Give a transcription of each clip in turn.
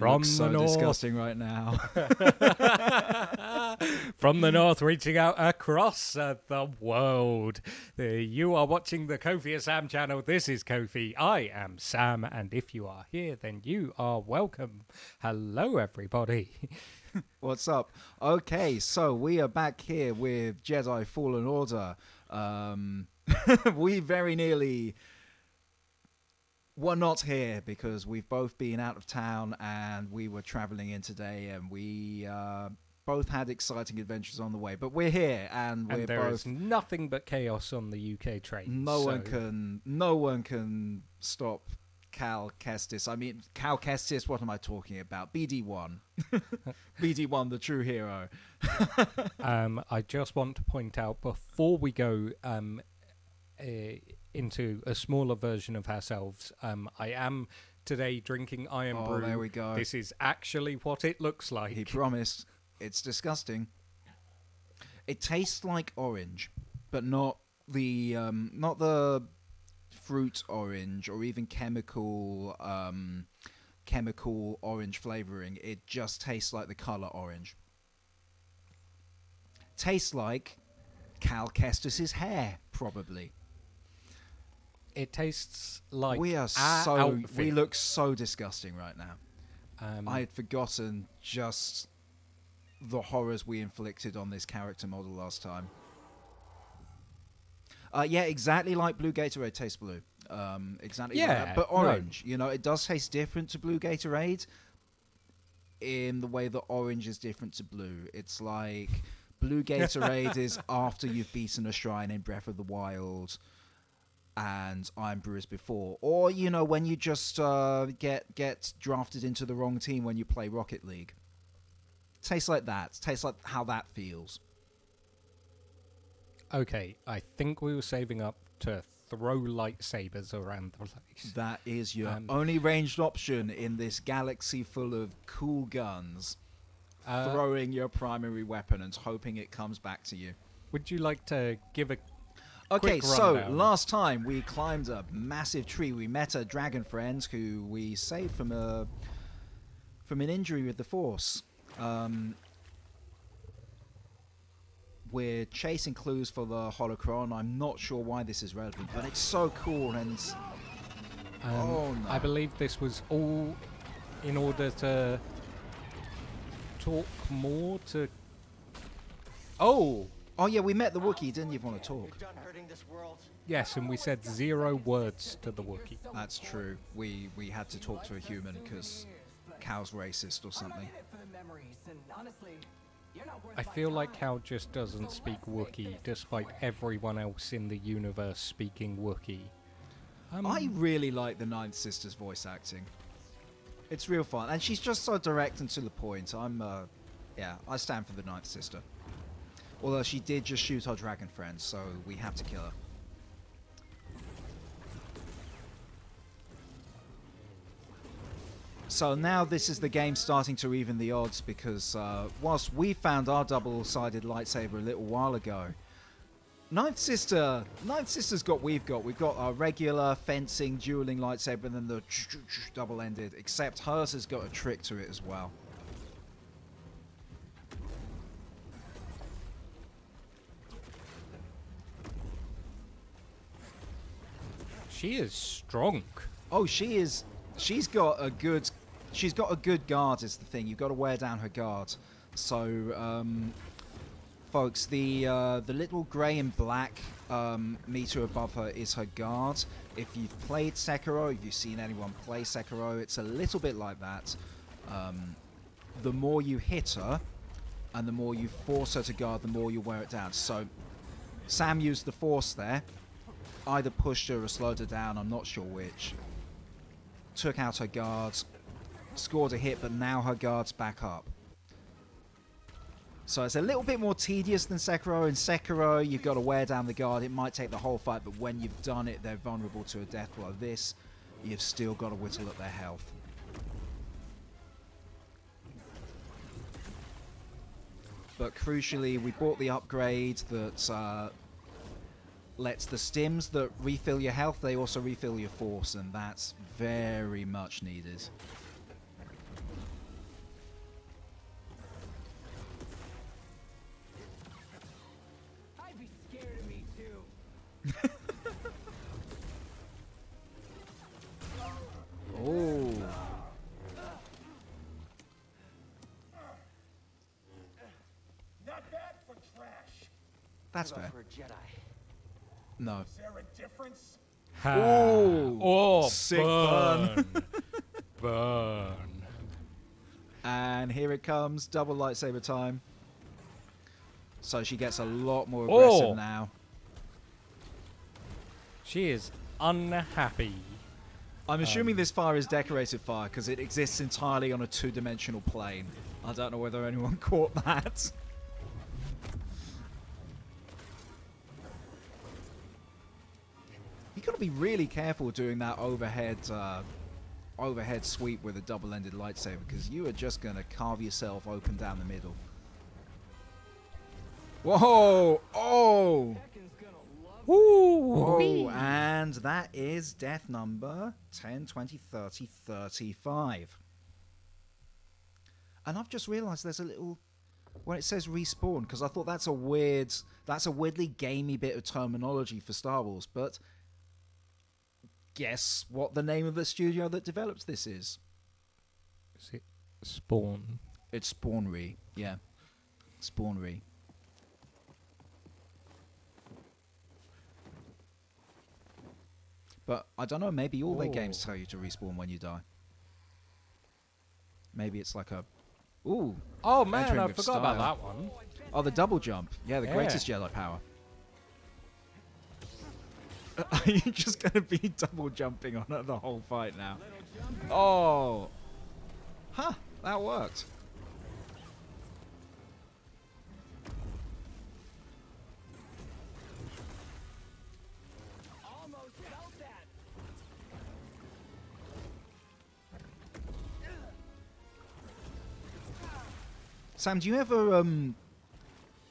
From look so the north. disgusting right now. From the north, reaching out across uh, the world. Uh, you are watching the Kofi and Sam channel. This is Kofi. I am Sam, and if you are here, then you are welcome. Hello, everybody. What's up? Okay, so we are back here with Jedi Fallen Order. Um, we very nearly were not here because we've both been out of town and we were traveling in today and we uh, both had exciting adventures on the way. But we're here and we're and there both. is nothing but chaos on the UK train. No one can. No one can stop Cal Kestis. I mean, Cal Kestis. What am I talking about? BD one. BD one, the true hero. um, I just want to point out before we go um, uh, into a smaller version of ourselves, um, I am today drinking Iron Oh, Brew. there we go. This is actually what it looks like. He promised. It's disgusting. It tastes like orange, but not the um, not the fruit orange or even chemical um, chemical orange flavoring. It just tastes like the color orange. Tastes like Cal Kestis's hair, probably. It tastes like we are so outfit. we look so disgusting right now. Um, I had forgotten just the horrors we inflicted on this character model last time. Uh, yeah, exactly like Blue Gatorade tastes blue. Um, exactly. Yeah, that, but no. orange. You know, it does taste different to Blue Gatorade in the way that orange is different to blue. It's like Blue Gatorade is after you've beaten a shrine in Breath of the Wild and Irn-Bru is before, or you know when you just uh, get get drafted into the wrong team when you play Rocket League. Tastes like that. Tastes like how that feels. okay, I think we were saving up to throw lightsabers around the place. That is your Um, only ranged option in this galaxy full of cool guns. Uh, throwing your primary weapon and hoping it comes back to you. would you like to give a Okay, so last time we climbed a massive tree. We met a dragon friend who we saved from a from an injury with the force. Um, we're chasing clues for the holocron. I'm not sure why this is relevant, but it's so cool and Um, Oh, no. I believe this was all in order to talk more to. Oh, oh yeah, we met the Wookiee. Didn't even want to talk. done hurting this world. yes, and we said zero words to the Wookiee. That's true. We we had to talk to a human because Cal's racist or something. I feel like Cal just doesn't speak Wookiee, despite everyone else in the universe speaking Wookiee. Um, I really like the Ninth Sister's voice acting. It's real fun, and she's just so direct and to the point. I'm, uh, yeah, I stand for the Ninth Sister. Although she did just shoot our dragon friend, so we have to kill her. So now this is the game starting to even the odds because uh, whilst we found our double-sided lightsaber a little while ago, Ninth Sister, Ninth Sister's got we've got. We've got our regular fencing, dueling lightsaber, and then the double-ended. Except hers has got a trick to it as well. She is strong. Oh, she is. She's got a good. She's got a good guard. Is the thing. You've got to wear down her guard. So, um, folks, the uh, the little grey and black um, meter above her is her guard. If you've played Sekiro, if you've seen anyone play Sekiro, it's a little bit like that. Um, the more you hit her, and the more you force her to guard, the more you wear it down. So, Sam used the force there. Either pushed her or slowed her down. I'm not sure which took out her guards, scored a hit, but now her guard's back up. So it's a little bit more tedious than Sekiro. In Sekiro, you've got to wear down the guard. It might take the whole fight, but when you've done it, they're vulnerable to a death blow. This, you've still got to whittle at their health. But crucially, we bought the upgrade that uh, lets the stims that refill your health, they also refill your force, and that's very much needed. I'd be scared of me too. oh. Not bad for trash. That's. For a Jedi. No. Is there a difference? Ha. Ooh, oh, sick burn. burn. And here it comes, double lightsaber time. So she gets a lot more Oh. aggressive now. She is unhappy. I'm um, assuming this fire is decorated fire because it exists entirely on a two-dimensional plane. I don't know whether anyone caught that. You got to be really careful doing that overhead uh, overhead sweep with a double-ended lightsaber because you are just going to carve yourself open down the middle. Whoa! Oh! Ooh. Oh, and that is death number 10, 20, 30, 35. And I've just realised there's a little when it says respawn because I thought that's a weird, that's a weirdly gamey bit of terminology for Star Wars. But guess what the name of the studio that developed this is? Is it Spawn? It's Spawnry. Yeah, Spawnry. But I don't know. Maybe all their games Oh. tell you to respawn when you die. Maybe it's like a, ooh, Oh man, I forgot about that one. oh the double jump. Yeah, the Yeah. greatest Jedi power. Are you just gonna be double jumping on her the whole fight now? Oh, huh? That worked. Sam, do you ever um,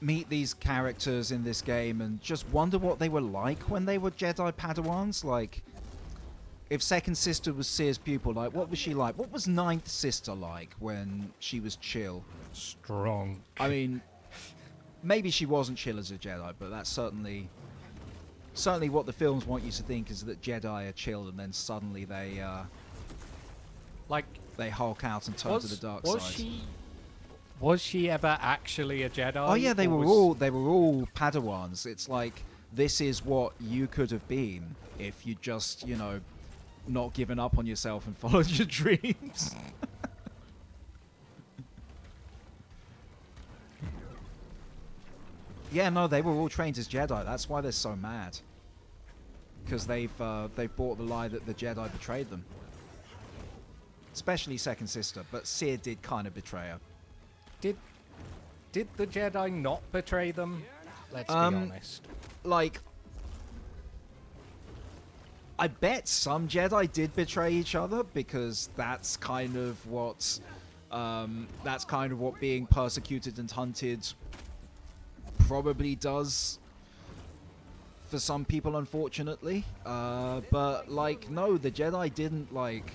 meet these characters in this game and just wonder what they were like when they were Jedi Padawans? Like, if Second Sister was Cere's pupil, like, what was she like? What was Ninth Sister like when she was chill? Strong. I mean, maybe she wasn't chill as a Jedi, but that's certainly certainly what the films want you to think is that Jedi are chill, and then suddenly they uh, Like, they hulk out and turn was, to the dark was side. she? Was she ever actually a Jedi? Oh yeah, they were was- all they were all Padawans. It's like this is what you could have been if you just you know not given up on yourself and followed your dreams. yeah, no, they were all trained as Jedi. That's why they're so mad because they've uh, they've bought the lie that the Jedi betrayed them. Especially Second Sister, but Cere did kind of betray her. Did did the Jedi not betray them? Let's Um, be honest. like I bet some Jedi did betray each other because that's kind of what um, that's kind of what being persecuted and hunted probably does for some people unfortunately uh, but like no the Jedi didn't like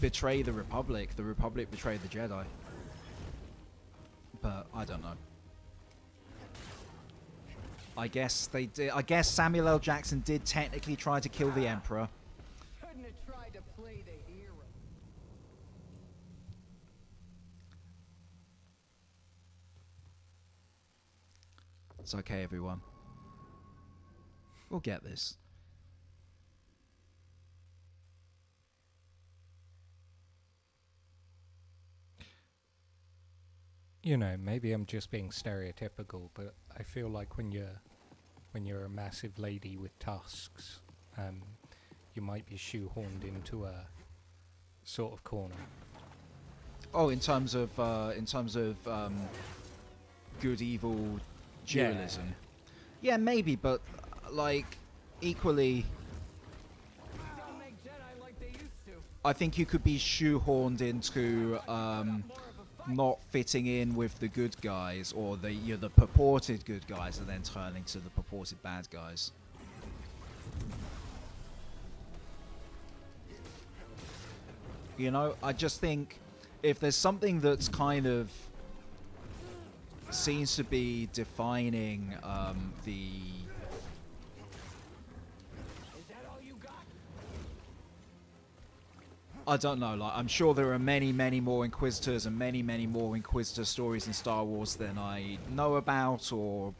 betray the Republic the Republic betrayed the Jedi but I don't know I guess they did. I guess Samuel L. Jackson did technically try to kill the Emperor. Couldn't have tried to play the hero. It's okay, everyone. We'll get this. You know, maybe I'm just being stereotypical, but I feel like when you're when you're a massive lady with tusks, um, you might be shoehorned into a sort of corner. Oh, in terms of uh, in terms of um, good evil Yeah. dualism. Yeah. maybe, but like equally, Don't make Jedi like they used to. I think you could be shoehorned into um, not fitting in with the good guys or the you know, the purported good guys and then turning to the purported bad guys. You know, I just think if there's something that's kind of seems to be defining um, the I don't know. Like, I'm sure there are many, many more Inquisitors and many, many more Inquisitor stories in Star Wars than I know about or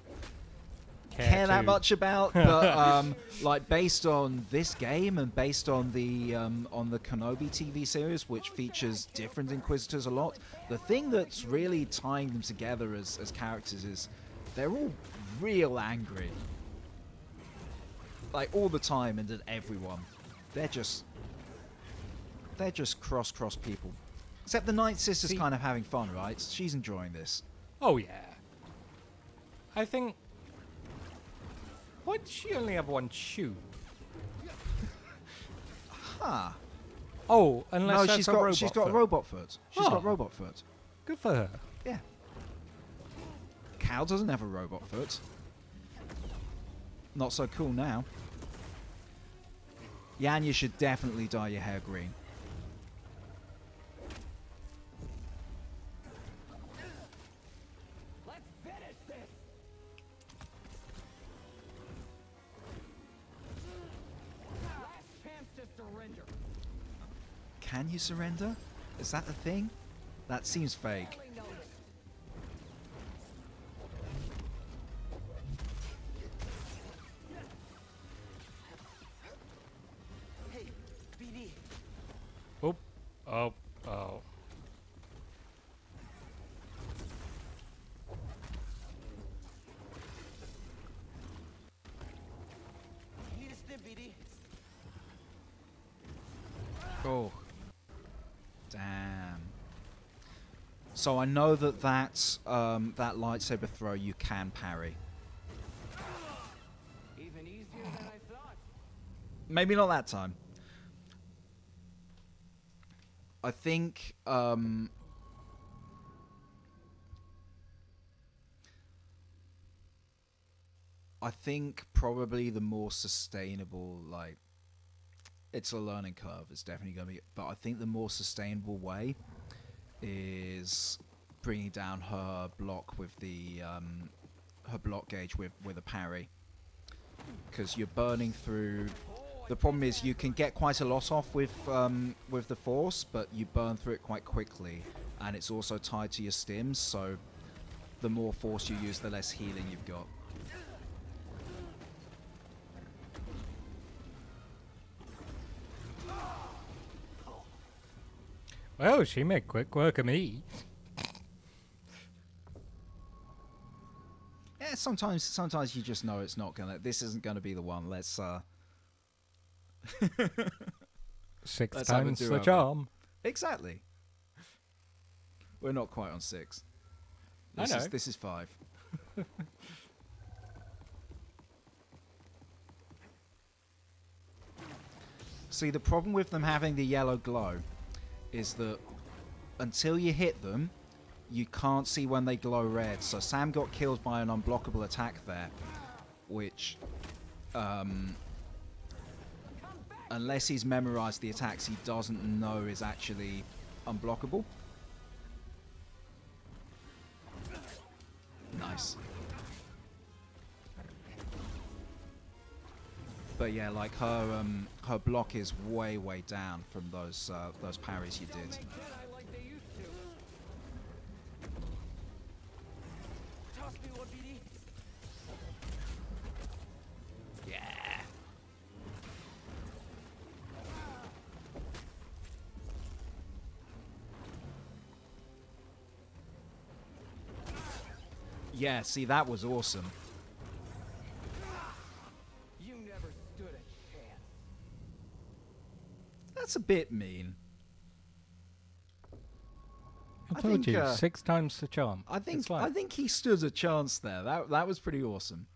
care, that much about. But um, like, based on this game and based on the um, on the Kenobi TV series, which features different Inquisitors a lot, the thing that's really tying them together as as characters is they're all real angry, like all the time and at everyone. They're just they're just cross cross people. Except the Ninth Sister's See- kind of having fun, right? She's enjoying this. Oh yeah. I think. Why does she only have one shoe? Huh. Oh, unless no, she's got robot she's got foot. robot foot. She's Oh. got robot foot. Good for her. Yeah. Cal doesn't have a robot foot. Not so cool now. Yan, you should definitely dye your hair green. Can you surrender? Is that the thing? That seems fake. Barely noticed. Hey, BD. Oh, oh, oh. You need a stim, BD. Oh. Damn. So I know that that um, that lightsaber throw you can parry. Even easier than I thought. Maybe not that time. I think um, I think probably the more sustainable like it's a learning curve. It's definitely going to be but I think the more sustainable way is bringing down her block with the um, her block gauge with with a parry because you're burning through. The problem is you can get quite a lot off with um, with the force, but you burn through it quite quickly, and it's also tied to your stims. So the more force you use, the less healing you've got. Well, she made quick work of me. Yeah, sometimes sometimes you just know it's not gonna. This isn't gonna be the one. Let's uh. 6 Let's times the charm. Exactly. We're not quite on six. I This is know. this is five. See, the problem with them having the yellow glow is that until you hit them, you can't see when they glow red. So Sam got killed by an unblockable attack there, which, um, unless he's memorized the attacks, he doesn't know is actually unblockable. Nice. But yeah, like her um, her block is way way down from those uh, those parries you did. Yeah. Yeah, see that was awesome. That's a bit mean. I, I told think, you, uh, six times the charm. I think like- I think he stood a chance there. That that was pretty awesome.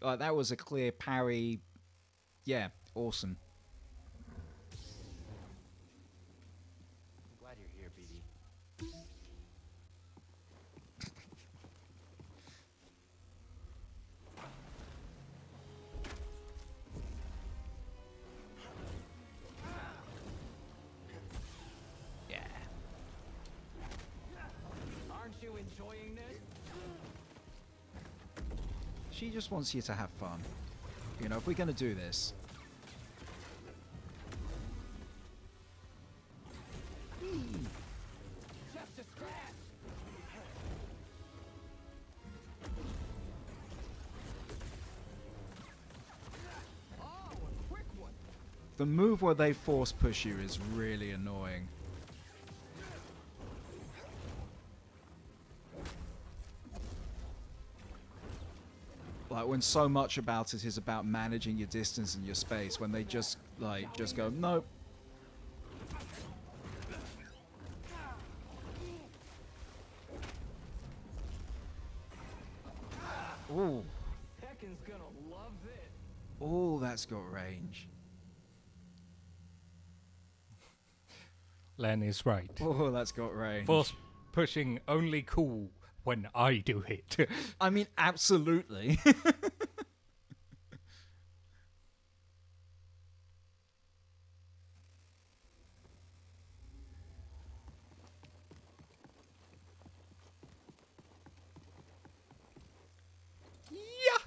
Like that was a clear parry. Yeah, awesome. you enjoying this? She just wants you to have fun. You know, if we're going to do this. Just a scratch. Oh, the move where they force push you is really annoying. When so much about it is about managing your distance and your space, when they just like just go nope. Ooh, Tekken's gonna love this. oh, that's got range. Len is right. Oh, that's got range. Force pushing only cool when I do it. I mean, absolutely.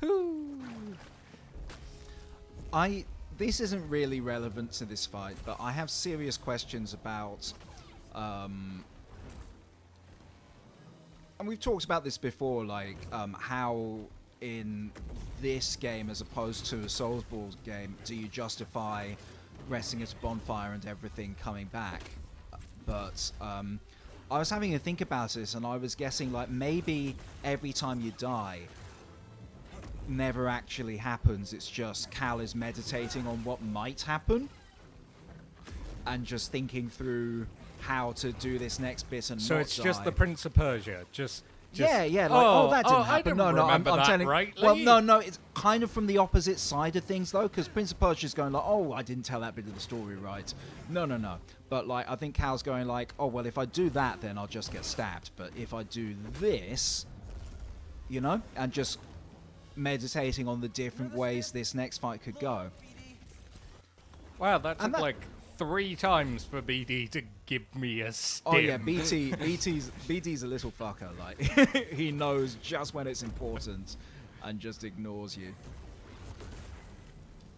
Yahoo! I this isn't really relevant to this fight, but I have serious questions about um and we've talked about this before, like um, how in this game, as opposed to a Soulsborne game, do you justify resting at a bonfire and everything coming back? But um, I was having a think about this, and I was guessing like maybe every time you die, never actually happens. It's just Cal is meditating on what might happen and just thinking through how to do this next bit and So it's just the. Prince of Persia. Just, just yeah, yeah. Like, oh, oh that didn't oh, I happen. no, no. I'm, I'm that telling. rightly. Well, no, no. It's kind of from the opposite side of things, though, because Prince of Persia's going like, "Oh, I didn't tell that bit of the story right." No, no, no. But like, I think Cal's going like, "Oh, well, if I do that, then I'll just get stabbed. But if I do this, you know, and just meditating on the different ways this next fight could go." Wow, that took that- like three times for BD to give me a stim. Oh yeah, BD, BD's, BD's a little fucker. Like he knows just when it's important, and just ignores you.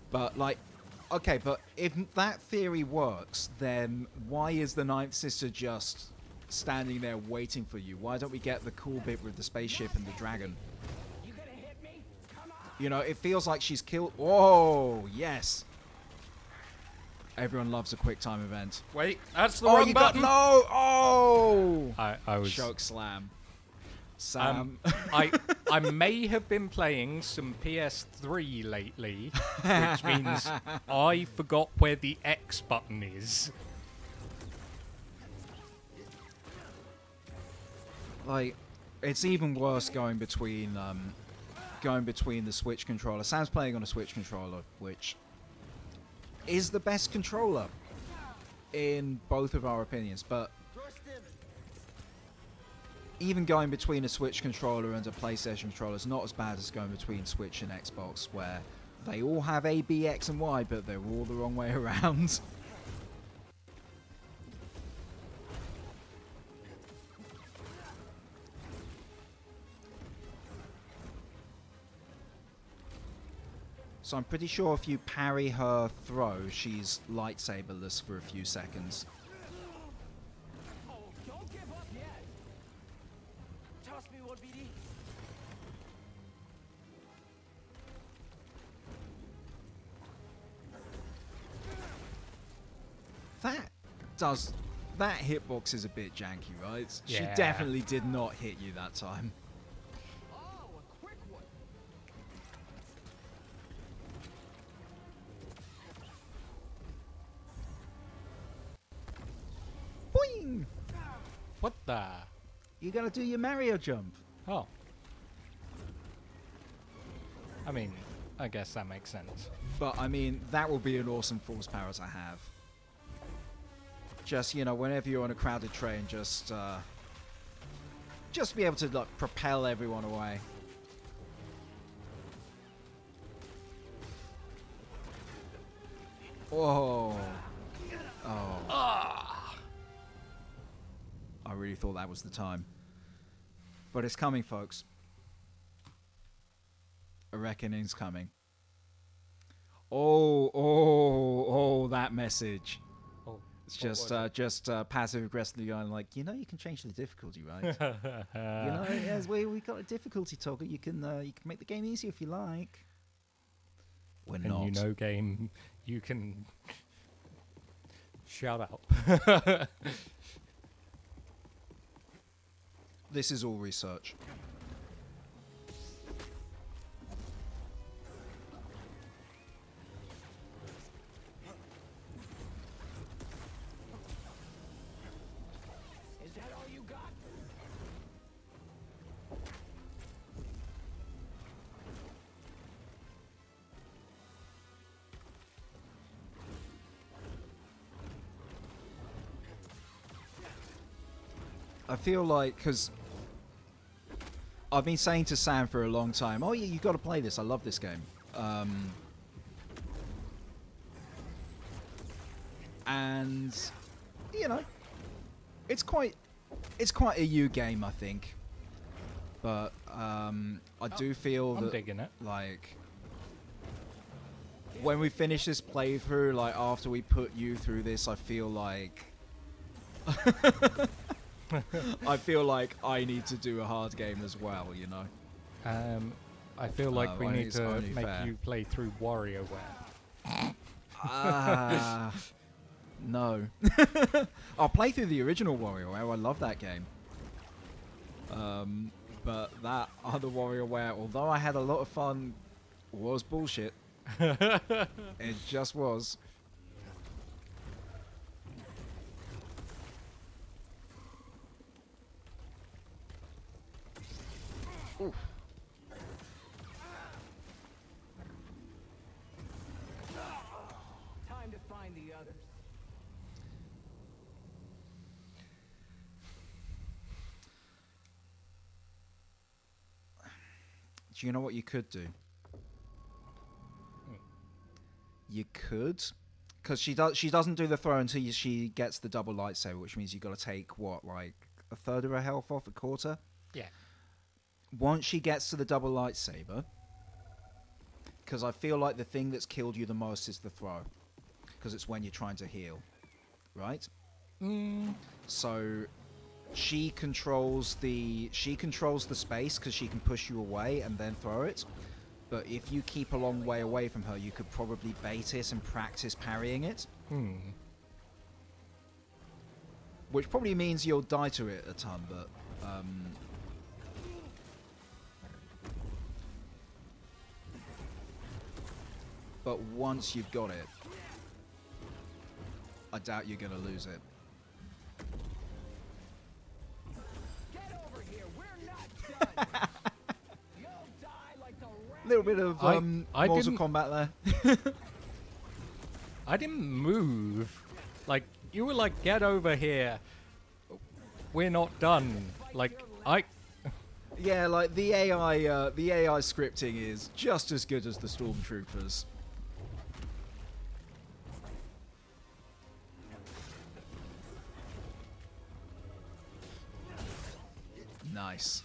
But like, okay, but if that theory works, then why is the Ninth Sister just standing there waiting for you? Why don't we get the cool bit with the spaceship and the dragon? You gonna hit me? Come on. You know, it feels like she's killed. Whoa, yes. Everyone loves a quick time event. Wait, that's the oh, wrong you button. got no! Oh! I, I was. Choke slam. Sam. Um, I I may have been playing some PS3 lately, which means I forgot where the X button is. like, it's even worse going between um, going between the Switch controller. Sam's playing on a Switch controller, which is the best controller in both of our opinions. But even going between a Switch controller and a PlayStation controller is not as bad as going between Switch and Xbox, where they all have A, B, X, and Y, but they're all the wrong way around. So I'm pretty sure if you parry her throw, she's lightsaberless for a few seconds. Oh, don't give up yet. Toss me one, BD. That does that hitbox is a bit janky, right? Yeah. She definitely did not hit you that time. You gotta do your Mario jump. Oh. I mean, I guess that makes sense. But I mean, that will be an awesome force power to have. Just you know, whenever you're on a crowded train, just uh, just be able to like propel everyone away. Oh. Oh. I really thought that was the time. But it's coming, folks. A reckoning's coming. Oh, oh, oh, that message. Oh. It's just uh, just uh, passive aggressively going like, you know, you can change the difficulty, right? you know, yes, we we got a difficulty toggle. You can uh, you can make the game easier if you like. We're and not. you know, game, you can Shout up. This is all research. Is that all you got? I feel like because I've been saying to Sam for a long time, "Oh yeah, you've got to play this. I love this game." Um, and you know, it's quite it's quite a you game, I think. But um, I do feel I'm that digging it. like when we finish this playthrough, like after we put you through this, I feel like I feel like I need to do a hard game as well, you know. Um, I feel like Oh, we need to make fair. you play through WarioWare. Ah, no. I'll play through the original WarioWare. I love that game. Um, but that other WarioWare, although I had a lot of fun, was bullshit. it just was. Time to find the others. Do you know what you could do? Hmm. You could, because she does. She doesn't do the throw until you, she gets the double lightsaber, which means you've got to take what, like a third of her health off, a quarter. Yeah. Once she gets to the double lightsaber, because I feel like the thing that's killed you the most is the throw, because it's when you're trying to heal, right? Mm, So she controls the she controls the space because she can push you away and then throw it. But if you keep a long way away from her, you could probably bait it and practice parrying it, hmm. which probably means you'll die to it a ton. But um, but once you've got it, I doubt you're gonna lose it. Get over here. We're not done. You'll die like the little bit of I- um, I Mortal didn't- Kombat there. I didn't move. Like, you were like, get over here. We're not done. Like, I. Yeah, like the AI, uh, the AI scripting is just as good as the stormtroopers. Nice.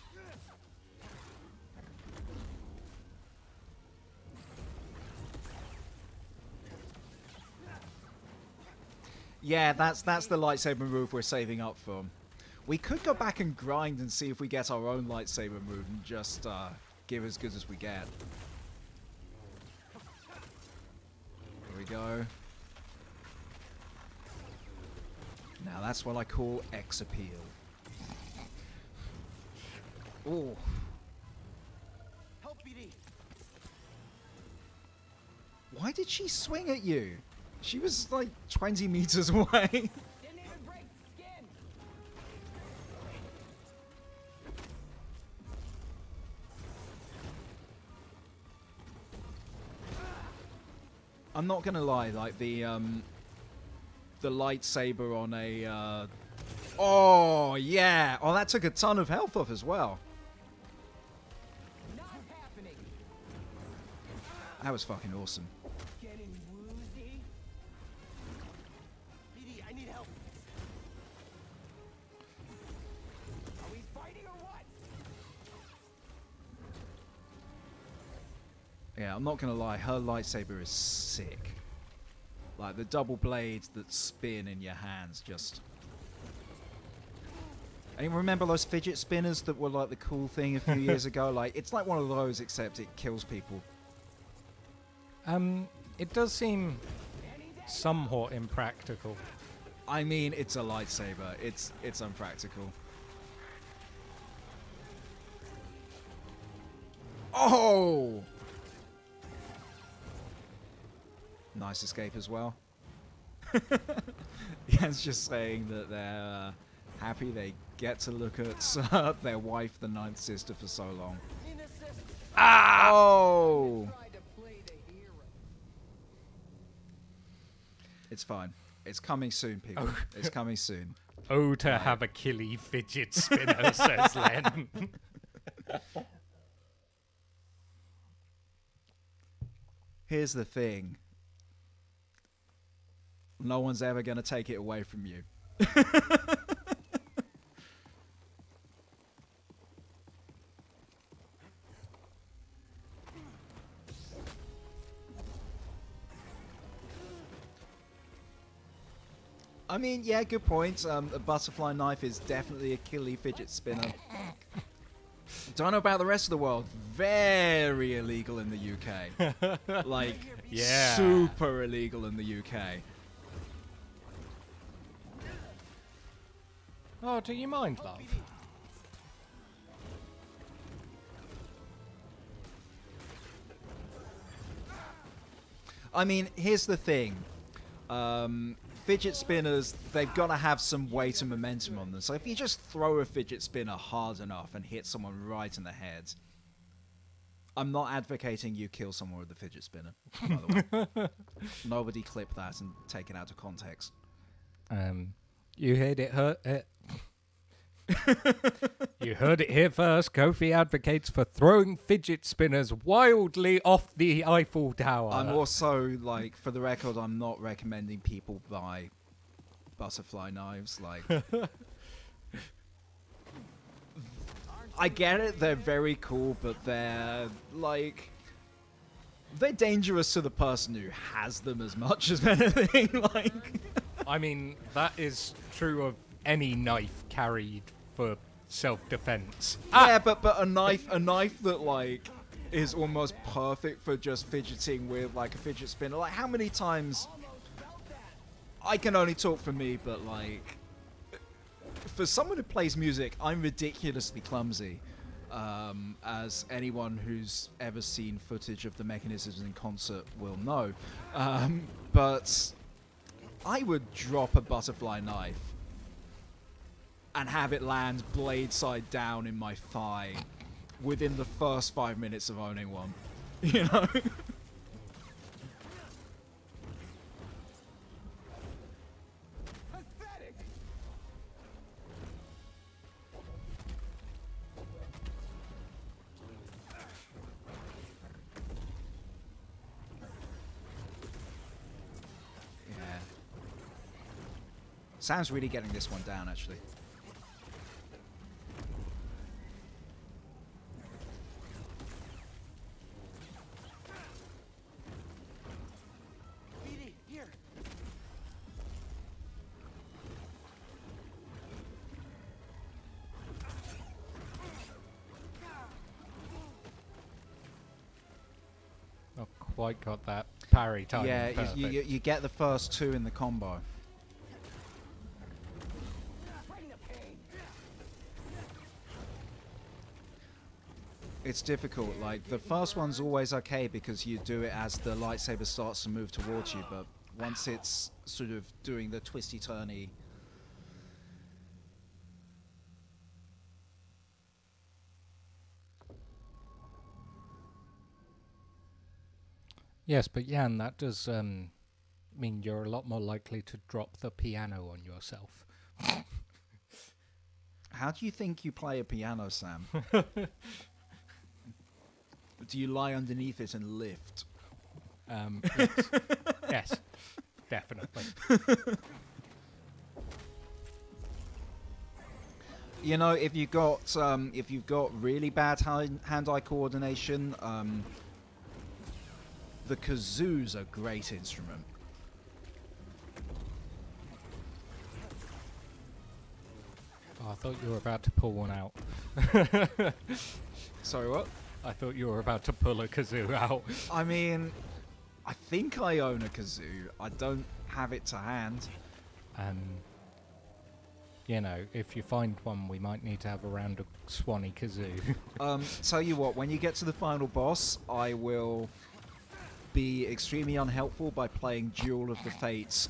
Yeah, that's that's the lightsaber move we're saving up from. We could go back and grind and see if we get our own lightsaber move and just uh, give as good as we get. Here we go. Now that's what I call X appeal. Ooh. Help BD. Why did she swing at you? She was like 20 meters away. Didn't even break skin. I'm not gonna lie, like the um, the lightsaber on a. Uh, oh yeah! Oh, that took a ton of health off as well. That was fucking awesome. Getting woozy. BD, I need help. Are we fighting or what? Yeah, I'm not gonna lie, her lightsaber is sick. Like the double blades that spin in your hands just. And remember those fidget spinners that were like the cool thing a few years ago? Like it's like one of those except it kills people. Um, it does seem somewhat impractical. I mean, it's a lightsaber. It's it's unpractical. Oh! Nice escape as well. Jan's just saying that they're uh, happy they get to look at uh, their wife, the ninth sister, for so long. Ah! Oh! Tried to play the hero. It's fine. It's coming soon, people. Oh. It's coming soon. Oh, to have a killy fidget spinner, says Len. Here's the thing. No one's ever going to take it away from you. I mean, yeah, good point. Um, a butterfly knife is definitely a killy fidget spinner. Don't know about the rest of the world. Very illegal in the UK. like, Yeah. super illegal in the UK. oh, do you mind, love? I mean, here's the thing. Um, fidget spinners, they've got to have some weight and momentum on them. So if you just throw a fidget spinner hard enough and hit someone right in the head, I'm not advocating you kill someone with a fidget spinner. By the way, nobody clip that and take it out of context. Um, you heard it hurt. It. you heard it here first. Kofi advocates for throwing fidget spinners wildly off the Eiffel Tower. I'm also like, for the record, I'm not recommending people buy butterfly knives. Like, I get it; they're very cool, but they're like, they're dangerous to the person who has them as much as anything. like, I mean, that is true of any knife carried for self-defense. yeah, but but a knife, a knife that like is almost perfect for just fidgeting with like a fidget spinner. Like, how many times? I can only talk for me, but like, for someone who plays music, I'm ridiculously clumsy. Um, as anyone who's ever seen footage of the mechanisms in concert will know. Um, but I would drop a butterfly knife and have it land blade side down in my thigh within the first five minutes of owning one. You know? Sam's really getting this one down, actually. BD, here. Quite got that parry time. yeah, you, you, you- get the first two in the combo. Bring the pain. It's difficult. Like the first one's always okay because you do it as the lightsaber starts to move towards you, but once it's sort of doing the twisty turny, Yes, but Jan, that does um, mean you're a lot more likely to drop the piano on yourself. how do you think you play a piano, Sam? do you lie underneath it and lift? Um, yes. yes, definitely. You know, if you got um, if you've got really bad hand- hand-eye coordination, um, the kazoo's a great instrument. Oh, I thought you were about to pull one out. Sorry, what? I thought you were about to pull a kazoo out. I mean, I think I own a kazoo. I don't have it to hand. Um, you know, if you find one, we might need to have a round of Swanee kazoo. um, tell you what, when you get to the final boss, I will be extremely unhelpful by playing Duel of the Fates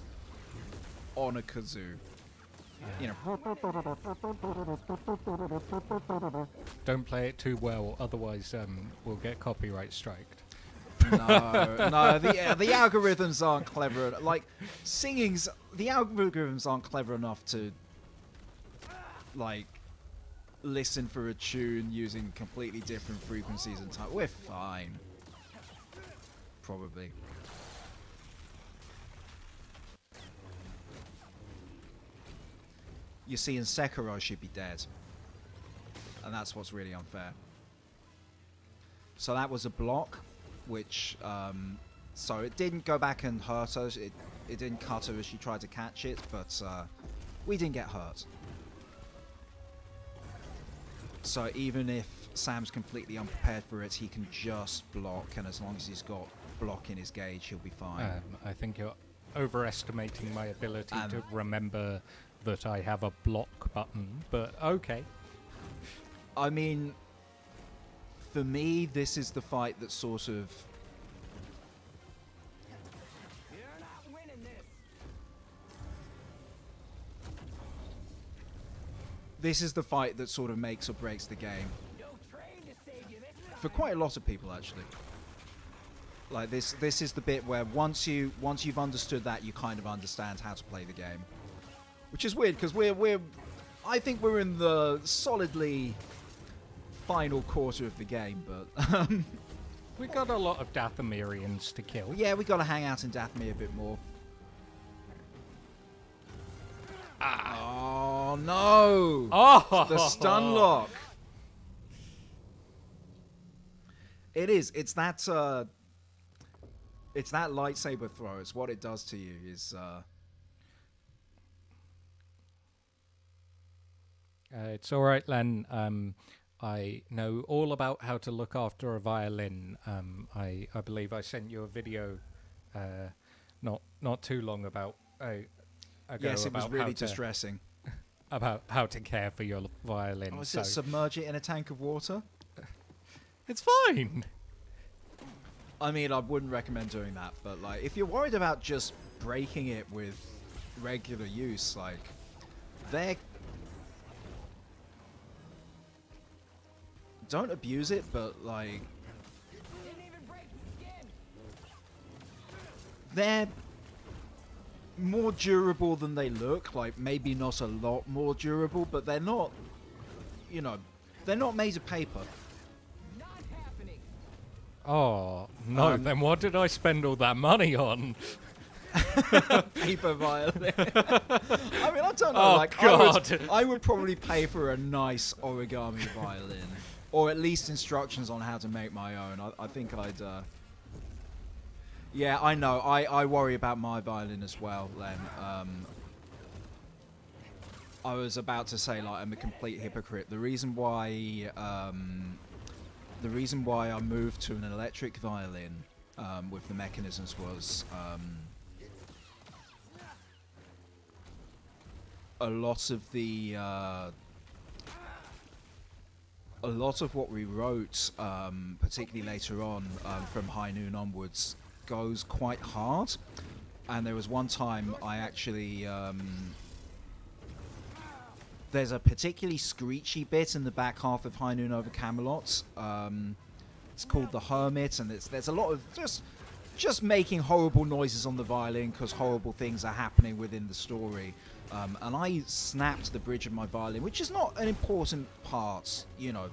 on a kazoo. You know, Don't play it too well, otherwise um, we'll get copyright striked. no, no, the uh, the algorithms aren't clever. en- Like singing's, the algorithms aren't clever enough to like listen for a tune using completely different frequencies and time. We're fine, probably. You see, in Sekiro, she'd be dead, and that's what's really unfair. So that was a block, which um, so it didn't go back and hurt her. It it didn't cut her as she tried to catch it, but uh, we didn't get hurt. So even if Sam's completely unprepared for it, he can just block, and as long as he's got block in his gauge, he'll be fine. Um, I think you're overestimating my ability Um, to remember that I have a block button, but okay. I mean, for me, this is the fight that sort of You're not winning this. this is the fight that sort of makes or breaks the game. No train to save you this time. for quite a lot of people actually. Like this this is the bit where once you once you've understood that you kind of understand how to play the game. Which is weird because we're we're I think we're in the solidly final quarter of the game, but um, We got a lot of Dathomirians to kill. yeah, we got to hang out in Dathomir a bit more. Oh no! Oh, the stun lock. It is. It's that. Uh, it's that lightsaber throw. It's what it does to you. Is uh, Uh, it's all right, Len. Um, I know all about how to look after a violin. Um, I, I believe I sent you a video uh, not not too long about uh, ago yes, it was really how to, distressing. about how to care for your violin. Oh, is so it submerge it in a tank of water? it's fine. I mean, I wouldn't recommend doing that, but like, if you're worried about just breaking it with regular use, like, they're don't abuse it, but like, they're more durable than they look. Like maybe not a lot more durable, but they're not. You know, they're not made of paper. Oh no! Um, then what did I spend all that money on? paper violin. I mean, I don't know. Oh, like, I would, God. I would probably pay for a nice origami violin, or at least instructions on how to make my own. I, I think I'd. Uh... Yeah, I know. I, I worry about my violin as well, Len. Um, I was about to say like I'm a complete hypocrite. The reason why um, the reason why I moved to an electric violin um, with the mechanisms was um, a lot of the uh, a lot of what we wrote, um, particularly later on um, from High Noon onwards, goes quite hard. And there was one time I actually um, there's a particularly screechy bit in the back half of High Noon over Camelot. Um, it's called the Hermit, and it's, there's a lot of just just making horrible noises on the violin because horrible things are happening within the story. Um, and I snapped the bridge of my violin, which is not an important part, you know.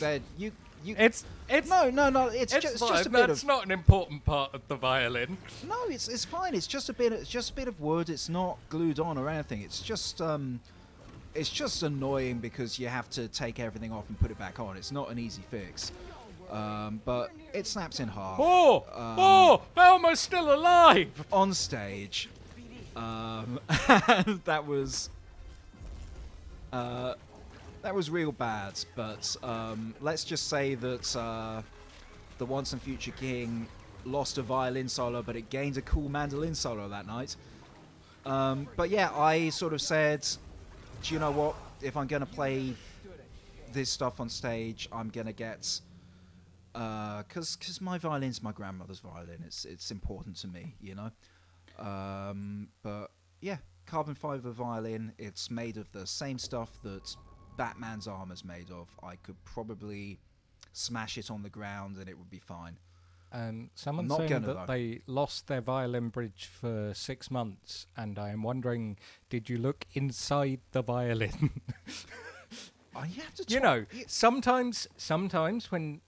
That you you. It's it's no no no. It's, it's ju- it's just a bit That's of not an important part of the violin. no. It's it's fine. It's just a bit. It's just a bit of wood. It's not glued on or anything. It's just um, it's just annoying because you have to take everything off and put it back on. It's not an easy fix. Um, but it snaps in half. Oh, Um, oh, Elmer's still alive. on stage. Um, that was. Uh, that was real bad. But um, let's just say that uh, the Once and Future King lost a violin solo, but it gained a cool mandolin solo that night. Um, but yeah, I sort of said, do you know what? If I'm gonna play this stuff on stage, I'm gonna get because because my violin's my grandmother's violin. It's it's important to me, you know. Um, but yeah, carbon fiber violin. It's made of the same stuff that Batman's armor's made of. I could probably smash it on the ground and it would be fine. And someone's not saying that though. they lost their violin bridge for six months, and I am wondering, did you look inside the violin? Oh, you have to. you know, sometimes, sometimes when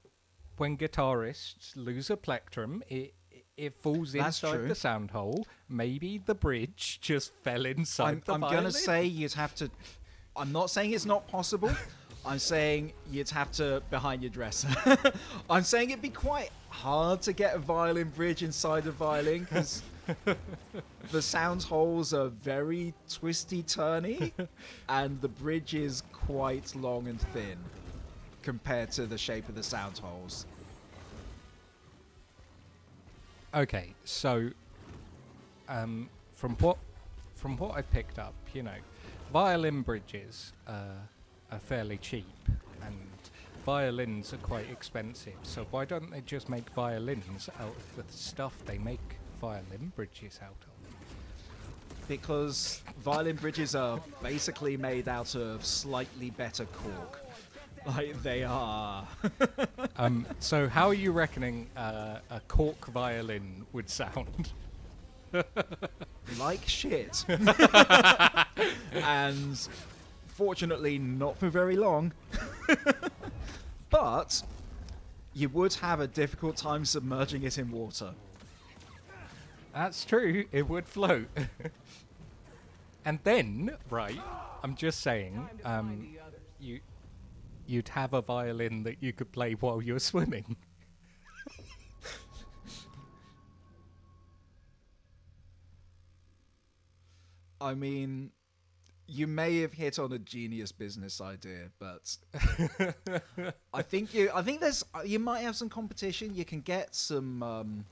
when guitarists lose a plectrum, it it falls That's inside true. the sound hole. Maybe the bridge just fell inside I'm, the I'm violin. gonna say you'd have to. I'm not saying it's not possible. I'm saying you'd have to behind your dresser. I'm saying it'd be quite hard to get a violin bridge inside a violin because the sound holes are very twisty turny, and the bridge is quite long and thin compared to the shape of the sound holes. Okay, so um, from what from what I picked up, you know, violin bridges uh, are fairly cheap, and violins are quite expensive. So why don't they just make violins out of the stuff they make violin bridges out of? because violin bridges are basically made out of slightly better cork. Like they are. Um, so how are you reckoning uh, a cork violin would sound? like shit. and fortunately, not for very long. but you would have a difficult time submerging it in water. That's true. It would float. and then, right? I'm just saying, um, you you'd have a violin that you could play while you're swimming. I mean, you may have hit on a genius business idea, but I think you. I think there's. uh, You might have some competition. You can get some. Um,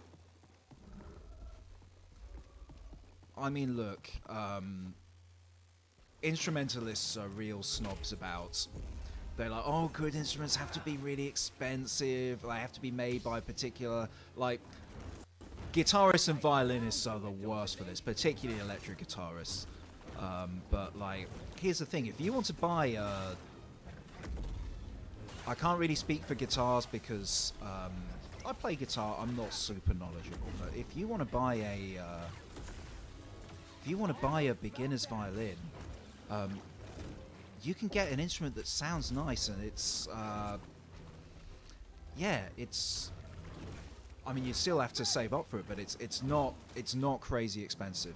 I mean, look. Um, instrumentalists are real snobs about. They're like, oh, good instruments have to be really expensive. They have to be made by a particular like guitarists and violinists are the worst for this, particularly electric guitarists. Um, but like, here's the thing: if you want to buy a, I can't really speak for guitars because um, I play guitar. I'm not super knowledgeable, but if you want to buy a, uh, if you want to buy a beginner's violin, um, you can get an instrument that sounds nice and it's, uh, yeah, it's I mean, you still have to save up for it, but it's it's not it's not crazy expensive.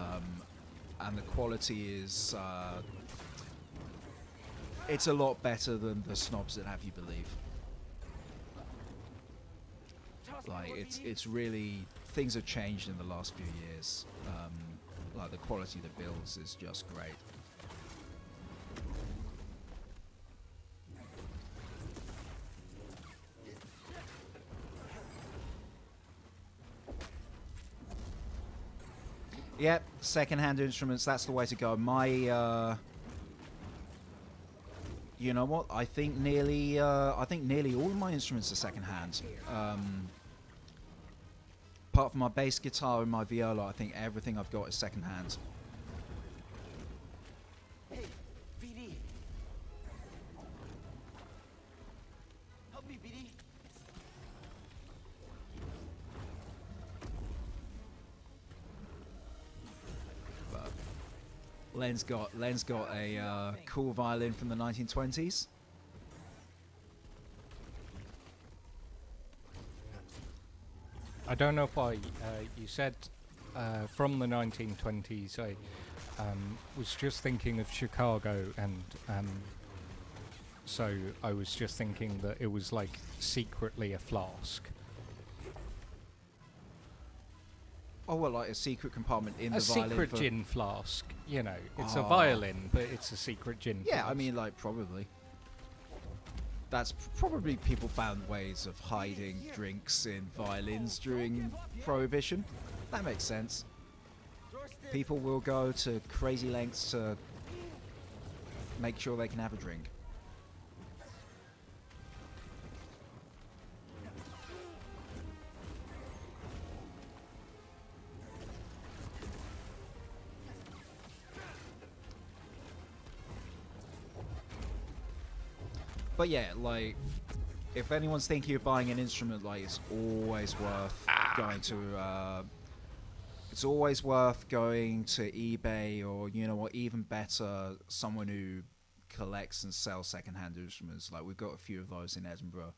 Um, and the quality is uh, it's a lot better than the snobs that have you believe. Like it's it's really things have changed in the last few years. Um, like the quality of the builds is just great. Yep, second-hand instruments. That's the way to go. My, uh, you know what? I think nearly, uh, I think nearly all of my instruments are second-hand. Um, apart from my bass guitar and my viola, I think everything I've got is second-hand. Len's got Len's got a uh, cool violin from the 1920s. I don't know why uh, you said uh, from the 1920s. I um, was just thinking of Chicago, and um, so I was just thinking that it was like secretly a flask. Oh well, like a secret compartment in a the violin. secret gin flask. You know, it's a Ah. violin, but it's a secret gin. Yeah, I mean, like probably. That's probably people found ways of hiding drinks in violins during Prohibition. That makes sense. People will go to crazy lengths to make sure they can have a drink. But yeah, like, if anyone's thinking of buying an instrument, like, it's always worth going to. Uh, it's always worth going to eBay or you know what, even better, someone who collects and sells secondhand instruments. Like we've got a few of those in Edinburgh,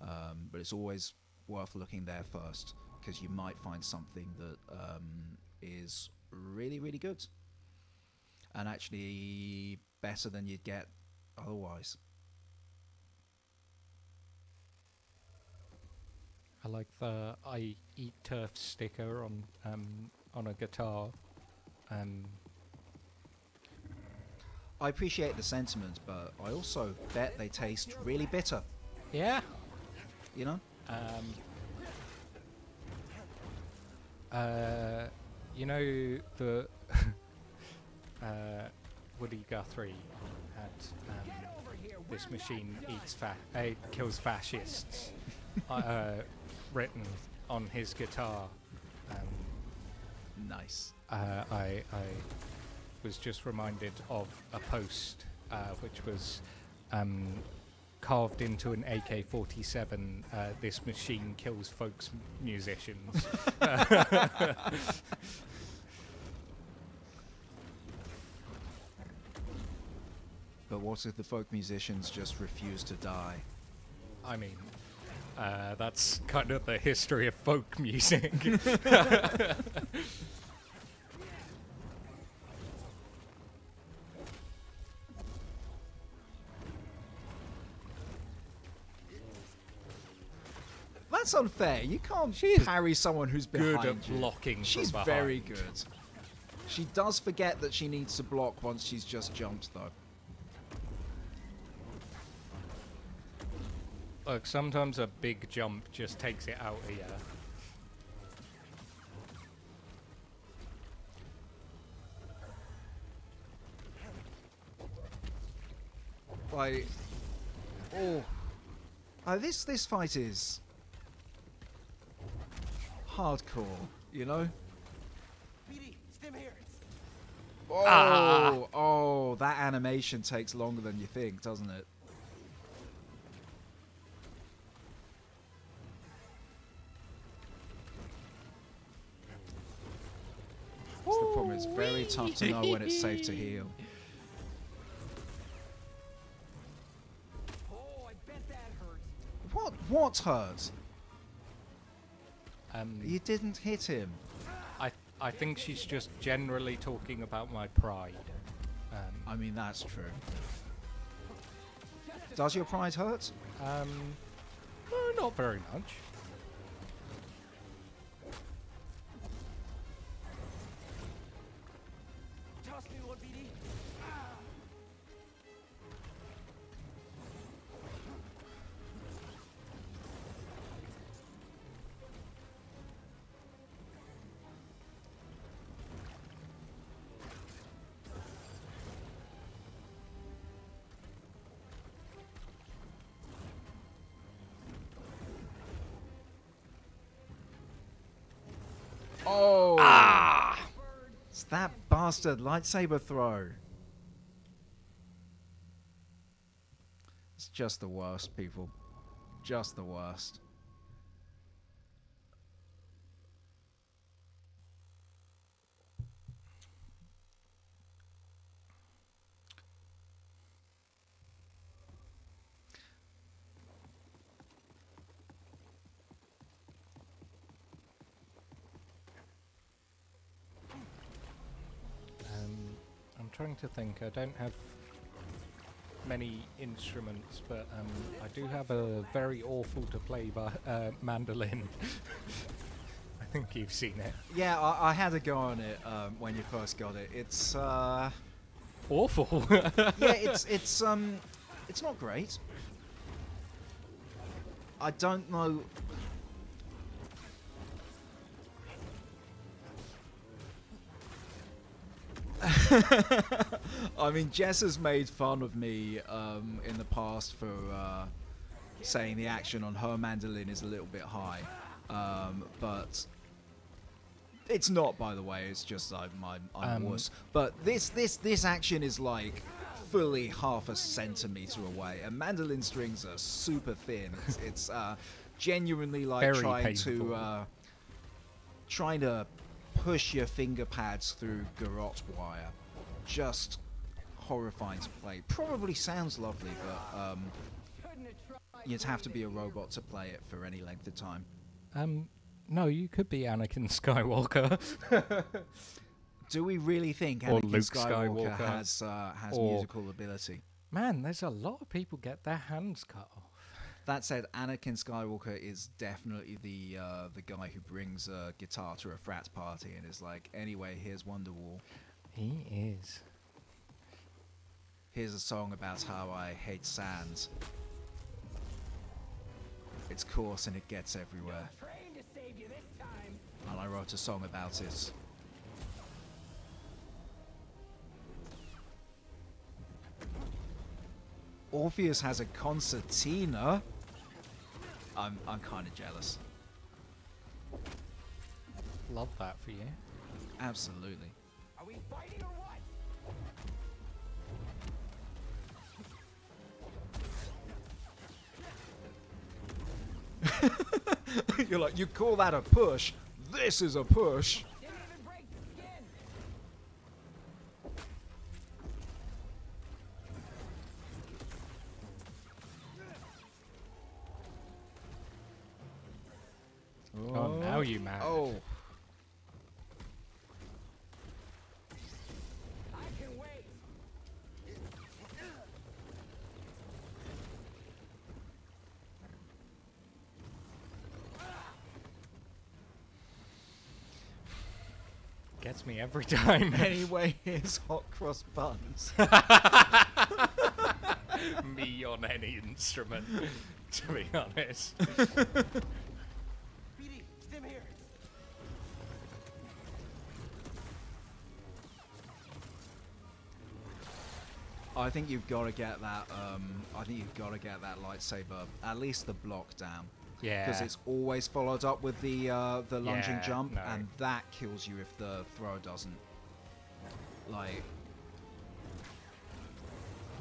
um, but it's always worth looking there first because you might find something that um, is really, really good, and actually better than you'd get otherwise. I like the I eat turf sticker on um on a guitar. Um, I appreciate the sentiment, but I also bet they taste really bitter. yeah. You know? Um, uh, you know the uh, Woody Guthrie had um, this machine eats fa- uh, kills fascists uh, written on his guitar. Um, Nice. uh, I, I was just reminded of a post uh, which was um, carved into an AK-47. Uh, this machine kills folks musicians. But what if the folk musicians just refuse to die? I mean, uh, that's kind of the history of folk music. That's unfair. You can't She's parry someone who's behind good at you. blocking She's behind. very good. She does forget that she needs to block once she's just jumped, though. Look, sometimes a big jump just takes it out of you. Like, oh, uh, this this fight is hardcore. You know? BD, stim here. Oh, Ah. oh, that animation takes longer than you think, doesn't it? That's the problem. It's very tough to know when it's safe to heal. Oh, I bet that hurt. What? What hurt? Um, You didn't hit him. I I think she's just generally talking about my pride. Um, I mean, that's true. Does your pride hurt? um, no, not very much. Bastard lightsaber throw. It's just the worst, people. Just the worst. To think. I don't have many instruments, but um, I do have a very awful to play vi- uh, mandolin. I think you've seen it. Yeah, I, I had a go on it um, when you first got it. It's uh, Awful. yeah, it's it's um, it's not great. I don't know. I mean, Jess has made fun of me um, in the past for uh, saying the action on her mandolin is a little bit high, um, but it's not. By the way, it's just I'm I'm, I'm Um, worse. But this this this action is like fully half a centimeter away, and mandolin strings are super thin. It's, it's uh, genuinely like trying to uh, trying to push your finger pads through garrote wire. Just horrifying to play. Probably sounds lovely, but um, Couldn't have tried you'd have to be a robot to play it for any length of time. um, no, you could be Anakin Skywalker. Do we really think Or Anakin Luke Skywalker, Skywalker. has uh, has Or- musical ability? Man, there's a lot of people get their hands cut off. That said, Anakin Skywalker is definitely the uh, the guy who brings a guitar to a frat party and is like, anyway, here's Wonderwall. He is. Here's a song about how I hate sand. It's coarse and it gets everywhere, to save you this time. and I wrote a song about it. Orpheus has a concertina. I'm I'm kind of jealous. Love that for you. Absolutely. Are we fighting or what? You're like, you call that a push? This is a push. Didn't even break the skin. Oh, now you mad. Oh, I can wait. Gets me every time. anyway, here's hot cross buns. me on any instrument, to be honest. BD, stim here. I think you've got to get that. Um, I think you've got to get that lightsaber, at least the block down. Because it's always followed up with the uh, the lunging Yeah, jump, no. and that kills you if the throw doesn't. Like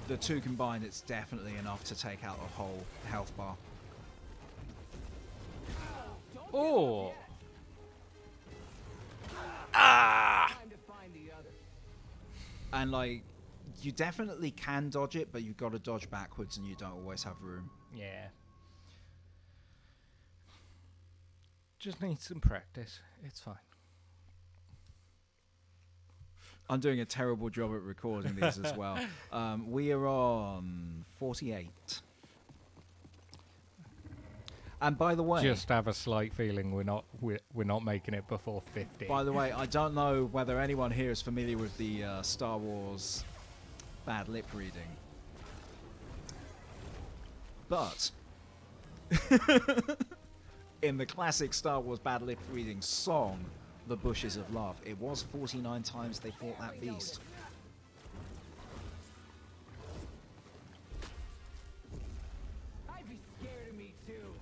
the two combined, it's definitely enough to take out a whole health bar. Oh, Time to find the other. And like, you definitely can dodge it, but you've got to dodge backwards, and you don't always have room. yeah. Just need some practice. It's fine. I'm doing a terrible job at recording these as well. Um, we are on 48. And by the way, Just have a slight feeling we're not we're, we're not making it before fifty. by the way, I don't know whether anyone here is familiar with the uh, Star Wars bad lip reading, but in the classic Star Wars bad lip reading song, "The Bushes of Love," it was 49 times they fought that beast. I'd be scared of me too.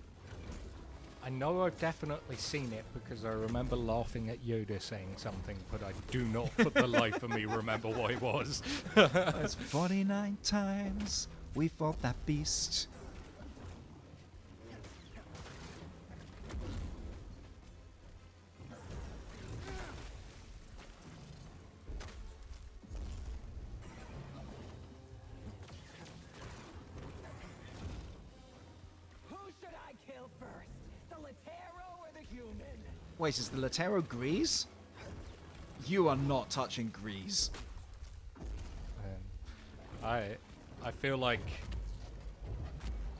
I know I've definitely seen it because I remember laughing at Yoda saying something, but I do not for the life of me remember what it was. It's 49 times we fought that beast. Wait, is the Latero Grievous? You are not touching Grievous. Um, I I feel like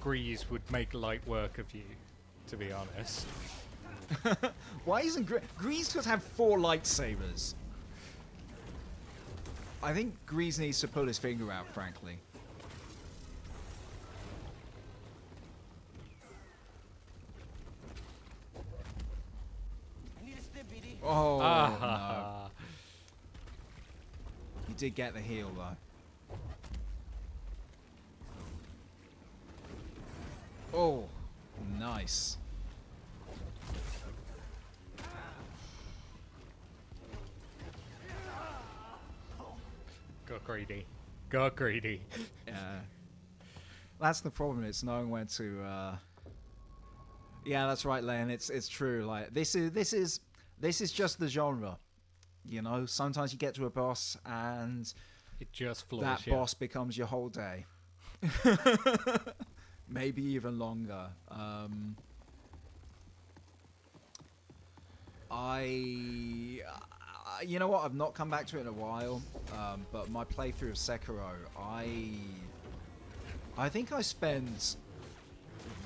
Grievous would make light work of you, to be honest. Why isn't Gre- Grievous could have four lightsabers? I think Grievous needs to pull his finger out, frankly. I need a stim, BD. Oh, no. Ah. You did get the heal, though. Oh, nice. Go greedy. Go greedy. Yeah. That's the problem. It's knowing when to. Uh... Yeah, that's right, Len. It's it's true. Like this is this is this is just the genre. You know, sometimes you get to a boss and It just floors that you. boss becomes your whole day. Maybe even longer. Um, I, uh, you know what? I've not come back to it in a while. Um, but my playthrough of Sekiro, I, I think I spent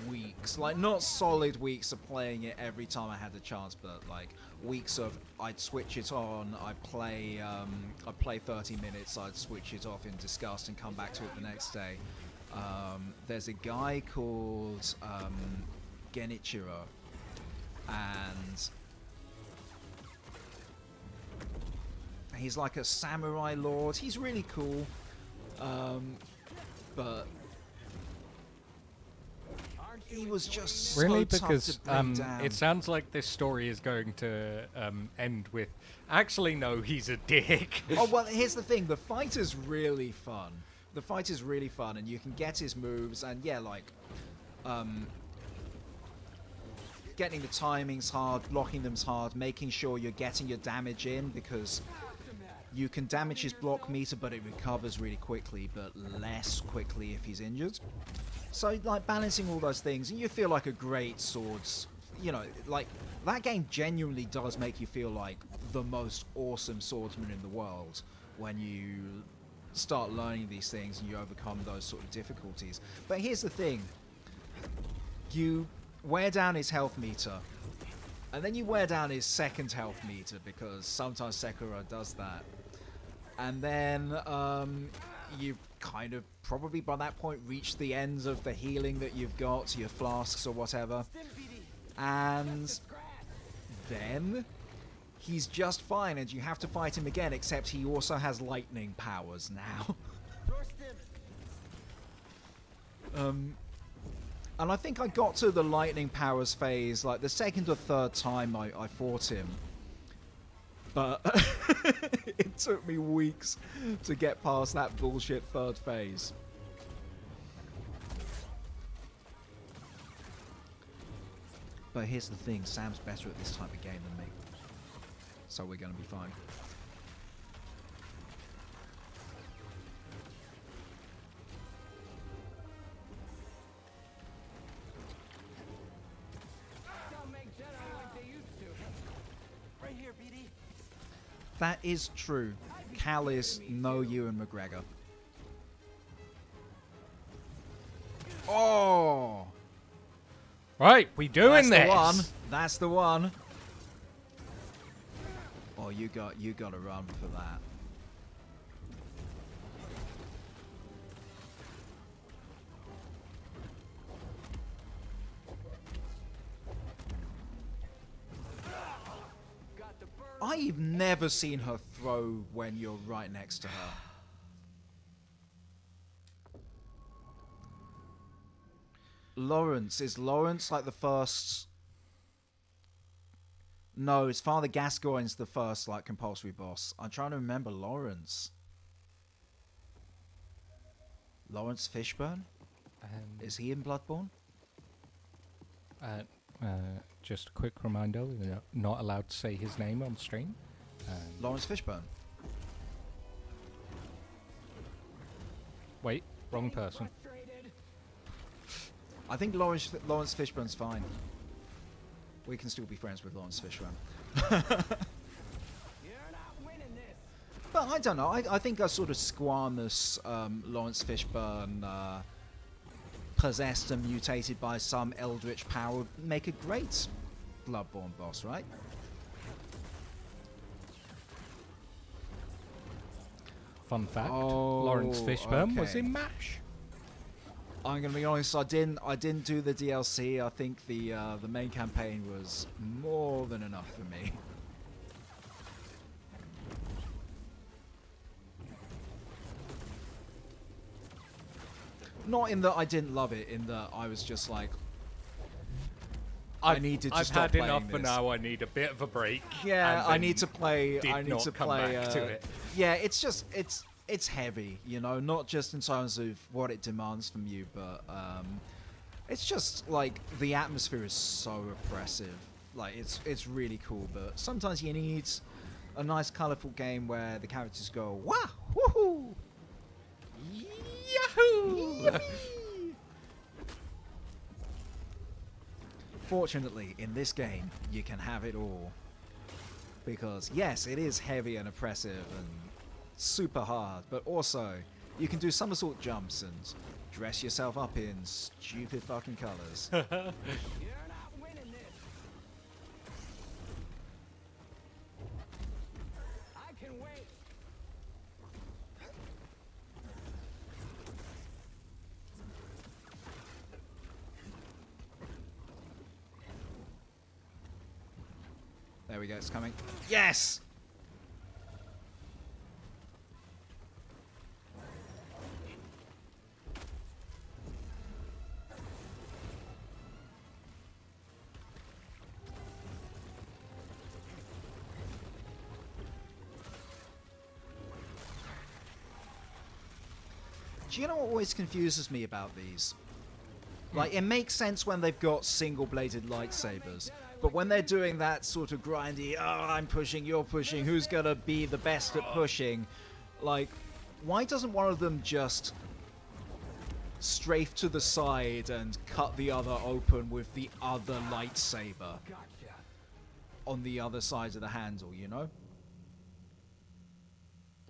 weeks, like not solid weeks of playing it every time I had the chance, but like weeks of I'd switch it on, I'd play, um, I'd play 30 minutes, I'd switch it off in disgust and come back to it the next day. Um, there's a guy called um, Genichiro, and he's like a samurai lord. He's really cool, um, but he was just so Really? tough Because um, it sounds like this story is going to um, end with. Actually, no, he's a dick. oh well, here's the thing: the fight is really fun. The fight is really fun, and you can get his moves, and yeah, like, um, getting the timings hard, blocking them's hard, making sure you're getting your damage in because you can damage his block meter, but it recovers really quickly, but less quickly if he's injured. So, like, balancing all those things, and you feel like a great swords. You know, like, that game genuinely does make you feel like the most awesome swordsman in the world when you start learning these things and you overcome those sort of difficulties. But here's the thing you wear down his health meter, and then you wear down his second health meter because sometimes Sekiro does that. And then um, you've kind of probably by that point reached the ends of the healing that you've got, your flasks or whatever. And then he's just fine, and you have to fight him again, except he also has lightning powers now. Um, and I think I got to the lightning powers phase like the second or third time I, I fought him. But it took me weeks to get past that bullshit third phase. But here's the thing, Sam's better at this type of game than me. So we're gonna be fine. That is true. Cal is no Ewan McGregor. Oh, right, we doing that's this. the one. That's the one. Oh, you got you got to run for that. Seen her throw when you're right next to her. Laurence is Laurence like the first? No, it's Father Gascoigne's the first like compulsory boss. I'm trying to remember Laurence. Laurence Fishburne Um, is he in Bloodborne? uh, uh, just a quick reminder: we're not allowed to say his name on stream. Um, Laurence Fishburne. wait, wrong person. I think Laurence Laurence Fishburne's fine. We can still be friends with Laurence Fishburne. You're not winning this. But I don't know. I, I think a sort of squamous um, Laurence Fishburne, uh, possessed and mutated by some eldritch power, would make a great Bloodborne boss, right? Fun fact: Oh, Laurence Fishburne was in Mash. I'm gonna be honest. I didn't. I didn't do the DLC. I think the uh, the main campaign was more than enough for me. Not in that I didn't love it. In that I was just like, I I've- needed to I've stop had playing enough for now. I need a bit of a break. Yeah, I need to play. I need to come play. back uh, to it. Yeah, it's just it's it's heavy, you know, not just in terms of what it demands from you, but um, it's just like the atmosphere is so oppressive. Like it's it's really cool, but sometimes you need a nice, colourful game where the characters go wow, woohoo, Yahoo! Fortunately, in this game, you can have it all. Because, yes, it is heavy and oppressive and super hard, but also, you can do somersault jumps and dress yourself up in stupid fucking colours. You're not winning this. I can wait. There we go, it's coming. Yes! Do you know what always confuses me about these? Like, it makes sense when they've got single bladed lightsabers, but when they're doing that sort of grindy, oh, I'm pushing, you're pushing, who's gonna be the best at pushing? Like, why doesn't one of them just strafe to the side and cut the other open with the other lightsaber on the other side of the handle, you know?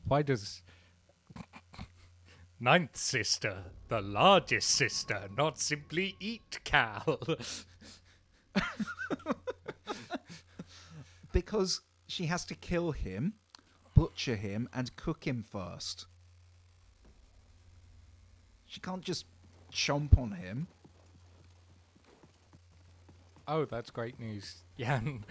Why does Ninth Sister, the largest sister, not simply eat Cal? Because she has to kill him, butcher him, and cook him first. She can't just chomp on him. oh, that's great news, Jan.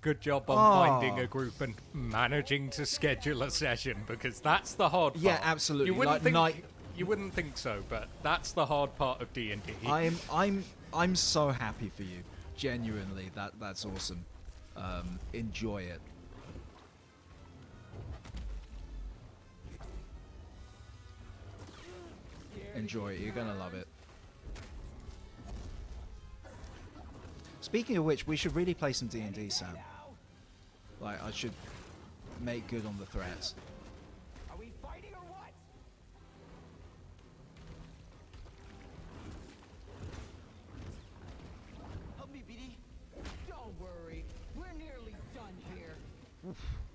Good job on Oh. finding a group and managing to schedule a session because that's the hard part. Yeah, absolutely. You wouldn't Like think night- you wouldn't think so, but that's the hard part of D and D. I'm I'm I'm so happy for you. Genuinely, that that's awesome. Um, enjoy it. Enjoy it. You're gonna love it. Speaking of which, we should really play some D and D, Sam. Like, I should make good on the threats. Are we fighting or what? Help me, BD. Don't worry. We're nearly done here.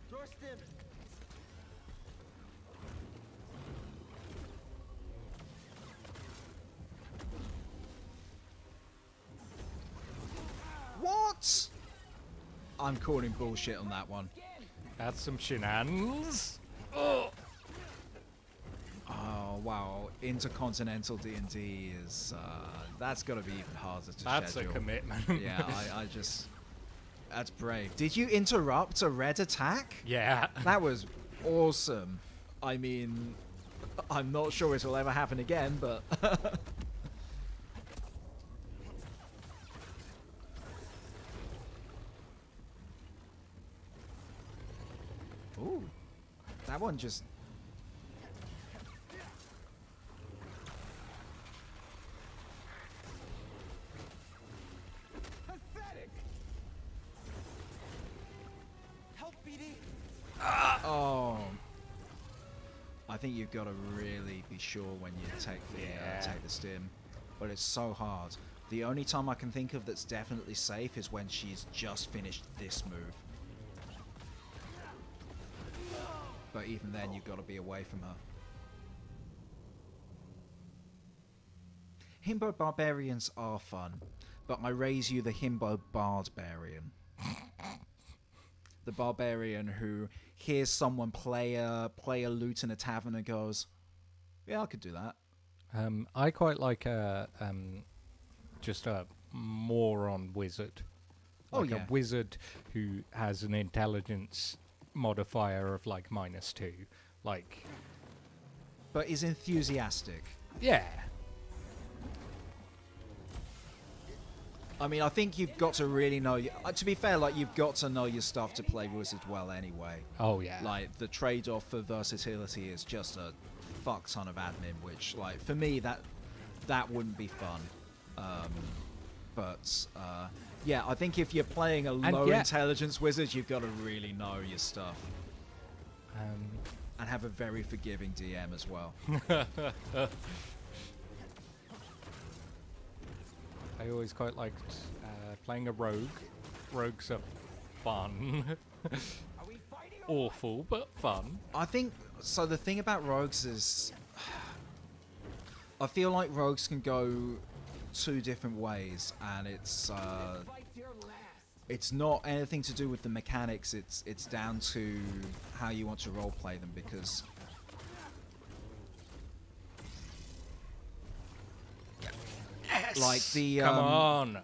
Thorsten. What? I'm calling bullshit on that one. That's some shenanigans. Oh wow, intercontinental D and D is uh, that's got to be even harder to That's schedule. a commitment. yeah, I, I just that's brave. Did you interrupt a red attack? yeah. That was awesome. I mean, I'm not sure it'll ever happen again, but ooh, that one just Pathetic. Help, BD. Oh. I think you've got to really be sure when you take the Yeah. uh, take the stim, but it's so hard. The only time I can think of that's definitely safe is when she's just finished this move. But even then, you've got to be away from her. Himbo barbarians are fun. but I raise you the himbo barbarian. the barbarian who hears someone play a play a lute in a tavern and goes, "Yeah, I could do that." Um, I quite like a um, just a moron wizard. Oh, Like yeah. a wizard who has an intelligence modifier of like minus two. Like, But is enthusiastic. yeah, I mean, I think you've got to really know. Uh, to be fair, like you've got to know your stuff to play wizard well, anyway. oh yeah, Like the trade-off for versatility is just a fuck ton of admin, which, like, for me, that that wouldn't be fun. Um, but uh, yeah, I think if you're playing a low yeah- intelligence wizard, you've got to really know your stuff um, and have a very forgiving DM as well. I always quite liked uh, playing a rogue. Rogues are fun, Are we fighting or awful but fun. I think so. The thing about rogues is, I feel like rogues can go two different ways, and it's uh, fight's your last? It's not anything to do with the mechanics. It's it's down to how you want to role play them because. Like the Come um, on.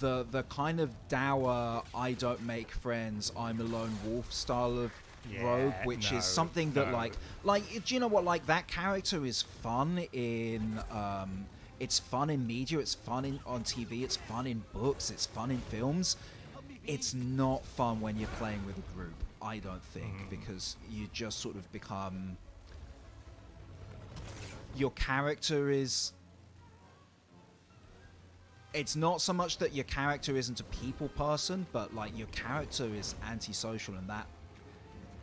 the the kind of dour I don't make friends I'm a lone wolf style of rogue which no, is something that no. like like do you know what like that character is fun in um it's fun in media it's fun in on TV it's fun in books it's fun in films it's not fun when you're playing with a group I don't think Mm. because you just sort of become your character is it's not so much that your character isn't a people person, but like your character is antisocial, and that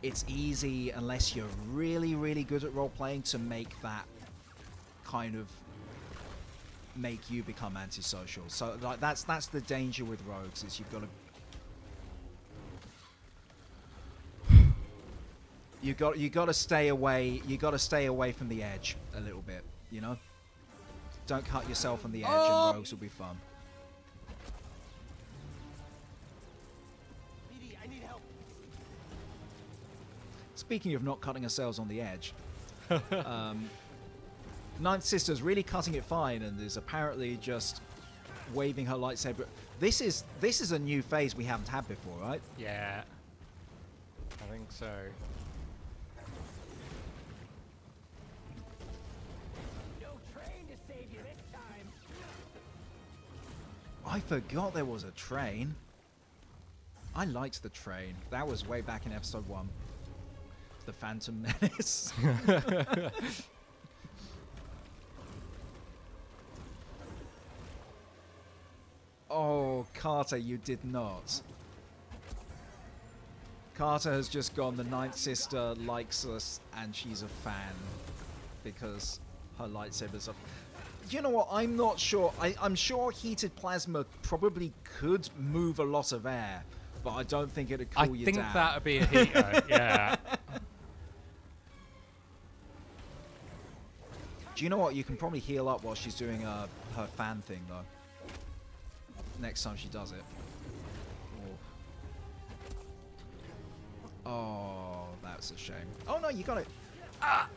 it's easy unless you're really, really good at role playing to make that kind of make you become antisocial. So like that's that's the danger with rogues is you've got to you got you got to stay away. You got to stay away from the edge a little bit. You know. Don't cut yourself on the edge, Oh. and rogues will be fun. BD, I need help. Speaking of not cutting ourselves on the edge, um, Ninth Sister's really cutting it fine and is apparently just waving her lightsaber. This is this is a new phase we haven't had before, right? Yeah. I think so. No train to save you this time. I forgot there was a train. I liked the train. That was way back in episode one. The Phantom Menace. oh, Carter, you did not. Carter has just gone. The Ninth Sister likes us, and she's a fan because her lightsabers are. You know what? I'm not sure. I, I'm sure heated plasma probably could move a lot of air, but I don't think it'd cool I you think that'd be a heater. yeah. Do you know what? You can probably heal up while she's doing uh, her fan thing, though. Next time she does it. Oh. Oh, that's a shame. Oh no, you got it. Ah!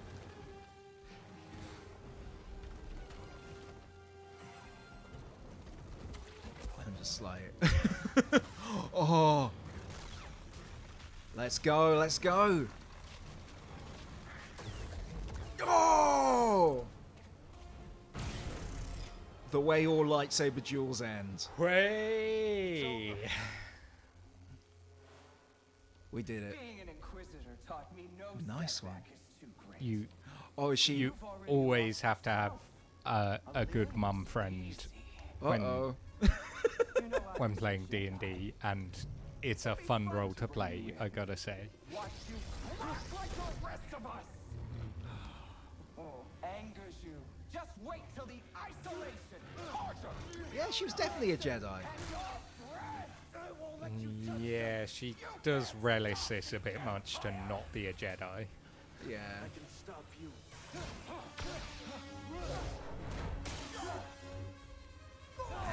I'm just like, oh. Let's go, let's go. Oh! The way all lightsaber duels end. Way. We did it. Being an inquisitor taught me no Nice one. is too great. You Oh, is she? you always have to have uh, a good mum friend when Uh-oh. You know I when playing D and D, and it's a fun role to play. I gotta say. Yeah, she was definitely a Jedi. Yeah, she does relish this a bit much to not be a Jedi. Yeah.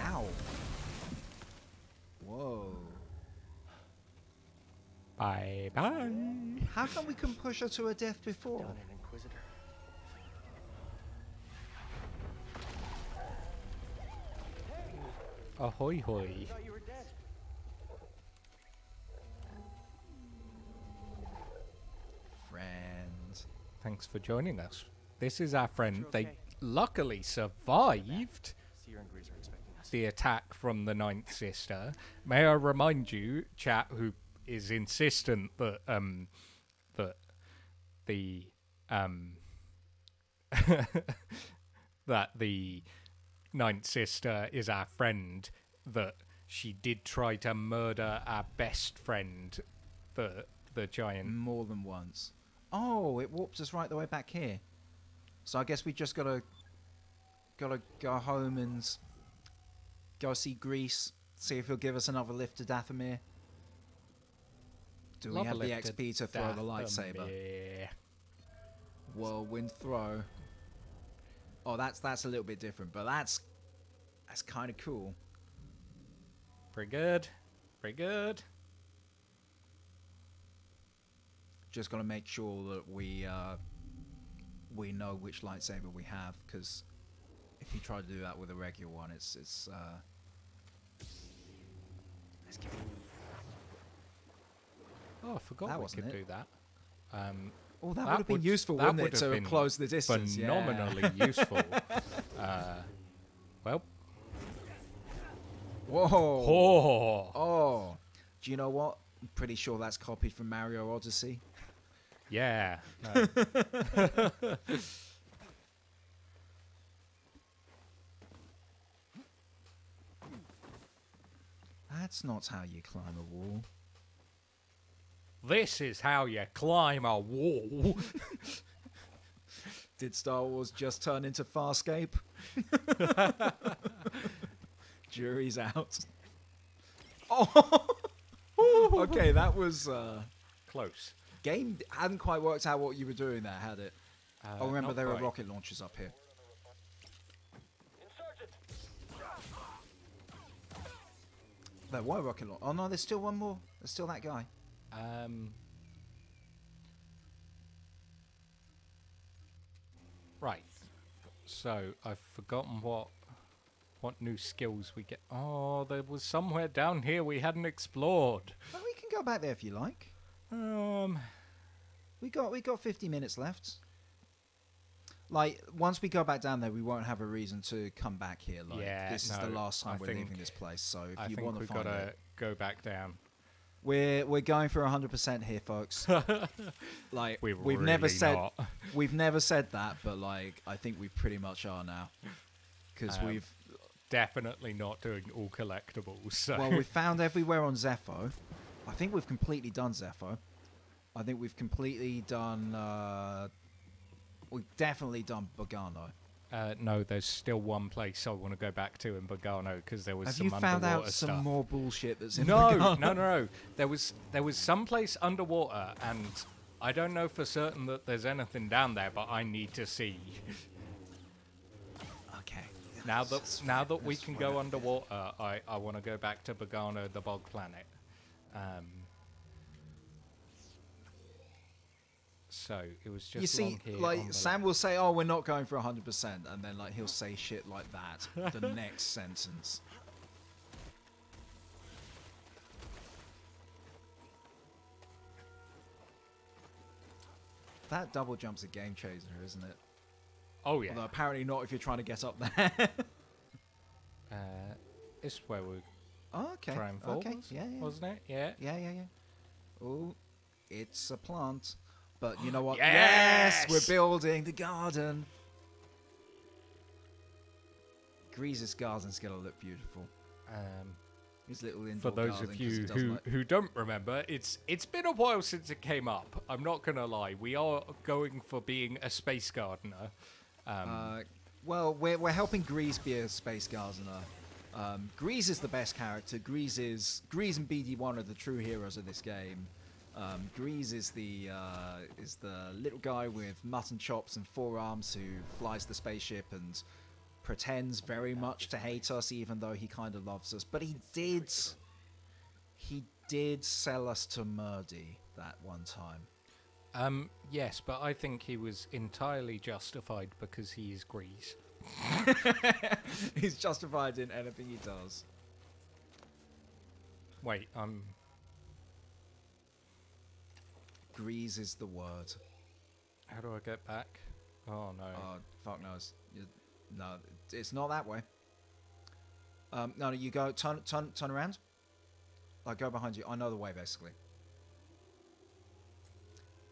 Ow. Whoa. Bye bye. How come we can push her to her death before? Ahoy hoy. Thought you were dead. Friend. Thanks for joining us. This is our friend. You're They luckily survived Cere and Greez are expecting us. the attack from the Ninth Sister. May I remind you, chat, who is insistent that um that the um that the Ninth Sister is our friend, that she did try to murder our best friend, the the giant. More than once. Oh, it warped us right the way back here. So I guess we just gotta gotta go home and go see Greez, see if he'll give us another lift to Dathomir. Do we have the to XP to throw the lightsaber? Whirlwind throw. Oh, that's that's a little bit different, but that's that's kind of cool. Pretty good. Pretty good. Just gotta make sure that we uh, we know which lightsaber we have, because if you try to do that with a regular one, it's it's. Uh, let's give it. Oh, I forgot That we could it. do that. Um, Oh, that, would have been useful, that wouldn't it, to close the distance? yeah. Phenomenally useful. Uh, well, Whoa. oh, Oh. Do you know what? I'm pretty sure that's copied from Mario Odyssey. yeah. no. That's not how you climb a wall. this is how you climb a wall. Did Star Wars just turn into Farscape? Jury's out. Oh. okay, that was uh, Close. game hadn't quite worked out what you were doing there, had it? Uh, oh, remember there quite. are rocket launchers up here. There were rocket launchers. Oh no, there's still one more. There's still that guy. Um, right. So I've forgotten what what new skills we get. Oh, there was somewhere down here we hadn't explored. Well, we can go back there if you like. Um, We got we got 50 minutes left. Like once we go back down there, we won't have a reason to come back here. Like Yeah, this is the last time I we're leaving this place. So if I you want to we've find got to it, go back down. we're we're going for 100% here, folks. like We we've never said not. we've never said that, but like I think we pretty much are now because Um, we've Definitely not doing all collectibles. So. well we've found everywhere on Zeffo. I think we've completely done Zeffo. I think we've completely done. Uh, we've definitely done Bogano. Uh, no, there's still one place I want to go back to in Bogano because there was Have some you found out some stuff. more bullshit that's in no, Bogano? no, no, no. There was there was some place underwater, and I don't know for certain that there's anything down there, but I need to see. Now that now that we can go underwater, I, I want to go back to Bogano, the bog planet. Um, so it was just you see, like Sam will say, "Oh, we're not going for 100 percent," and then like he'll say shit like that the next sentence. That double jump's a game changer, isn't it? Oh yeah, Although apparently not if you're trying to get up there. uh, this is where we oh, okay. try and fall, okay. Yeah, yeah. wasn't it? Yeah. Yeah, yeah, yeah. Oh, it's a plant. But you know what? Yes! we're building the garden. Greez's garden's gonna look beautiful. Um, His little indoor for those garden, of you who, like- who don't remember, it's it's been a while since it came up. I'm not gonna lie. We are going for being a space gardener. Um, Uh, well, we're, we're helping Greez be a space gardener. Um, Greez is the best character. Greez is Greez and BD1 are the true heroes of this game. Um, Greez is the uh, is the little guy with mutton chops and forearms who flies the spaceship and pretends very much to hate us, even though he kind of loves us. But he did He did sell us to Murdy that one time. Um, yes, but I think he was entirely justified because he is Greez. He's justified in anything he does. Wait, I'm. Grease is the word. How do I get back? Oh no. Oh, fuck knows. No, it's not that way. Um, no, no, you go turn, turn, turn around. I go behind you. I know the way, basically.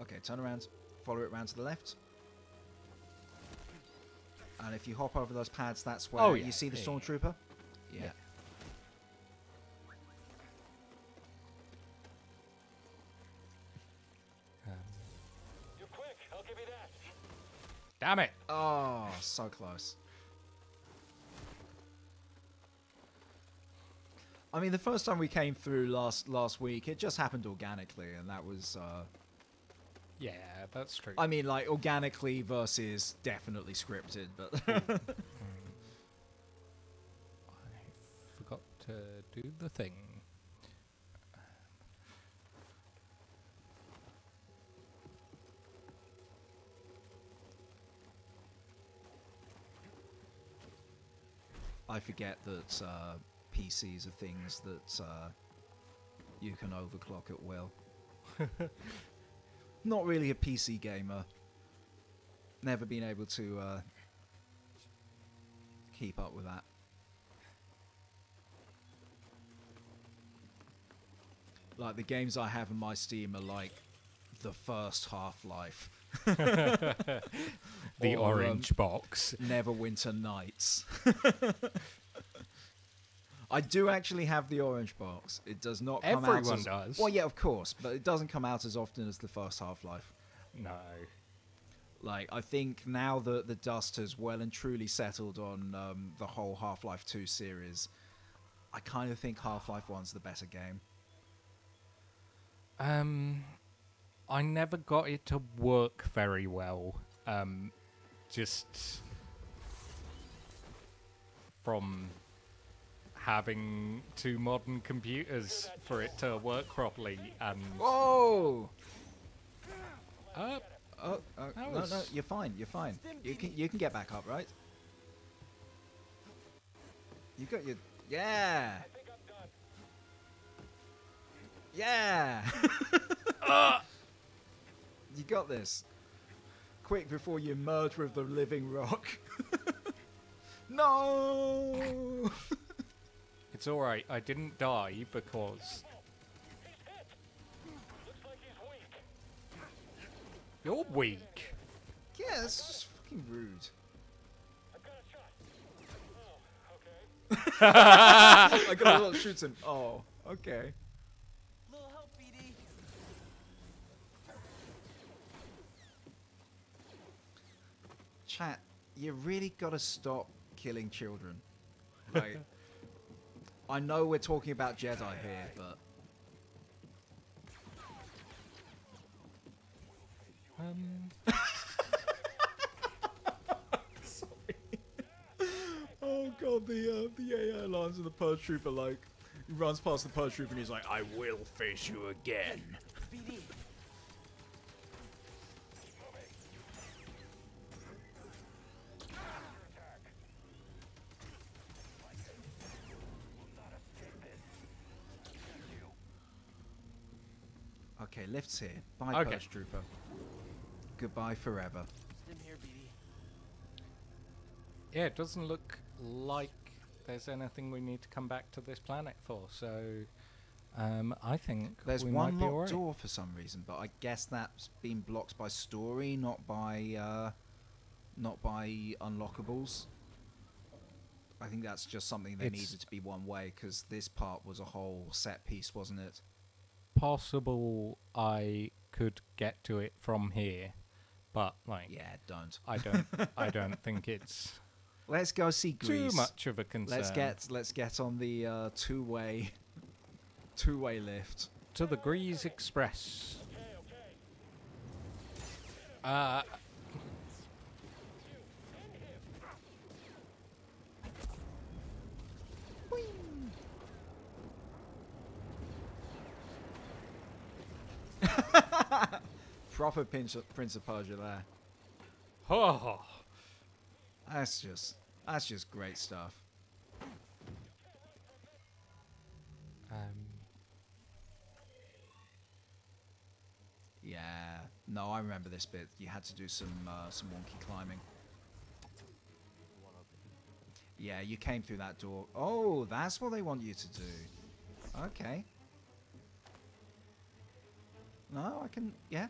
Okay, turn around. Follow it round to the left. And if you hop over those pads, that's where Oh, yeah. you see the Yeah, yeah. stormtrooper. Yeah. Yeah. Um, You're quick, I'll give you that. damn it! Oh, so close. I mean, the first time we came through last last week, it just happened organically, and that was. Uh, Yeah, that's true. I mean, like organically versus definitely scripted, but I forgot to do the thing. I forget that uh, PCs are things that uh, you can overclock at will. Not really a PC gamer. Never been able to uh, keep up with that. Like the games I have in my Steam are like the first Half Life, The Or, um, orange box. Neverwinter Nights. I do actually have the orange box. It does not come out. Everyone as- does. Well, yeah, of course, but it doesn't come out as often as the first Half Life. No. Like, I think now that the dust has well and truly settled on um, the whole Half Life 2 series, I kind of think Half Life 1's the better game. Um, I never got it to work very well. Um, just from having two modern computers for it to work properly and Whoa! uh, Oh, oh no, no, you're fine. You're fine. You can you can get back up, right? You got your yeah. Yeah. you got this. Quick before you merge with the living rock. no. It's all right. I didn't die because Looks like he's weak. you're weak. yeah, that's just fucking rude. I've got a shot. Oh, okay. I got a little shoots him. Oh, okay. Little help, BD. Chat, you really gotta stop killing children. Like, I know we're talking about Jedi here, but Um, oh god, the uh, the AI lines of the purge trooper like he runs past the purge trooper and he's like, "I will face you again." BD. Okay, lifts here. Bye, Okay. purge trooper. Goodbye forever. Here, yeah, it doesn't look like there's anything we need to come back to this planet for. So, um, I think There's we one might be locked alright. door for some reason, but I guess that's been blocked by story, not by uh, not by unlockables. I think that's just something they It's- needed to be one way because this part was a whole set piece, wasn't it? Possible I could get to it from here, but like Yeah, don't. I don't I don't think it's Let's go see Greez. too much of a concern. Let's get let's get on the uh, two way two way lift. to the Greez Express. Uh proper Prince of, Prince of Persia there. Oh, That's just that's just great stuff. um, Yeah. No, I remember this bit. You had to do some uh, some wonky climbing. Yeah, you came through that door. Oh, that's what they want you to do. Okay. No, I can. Yeah.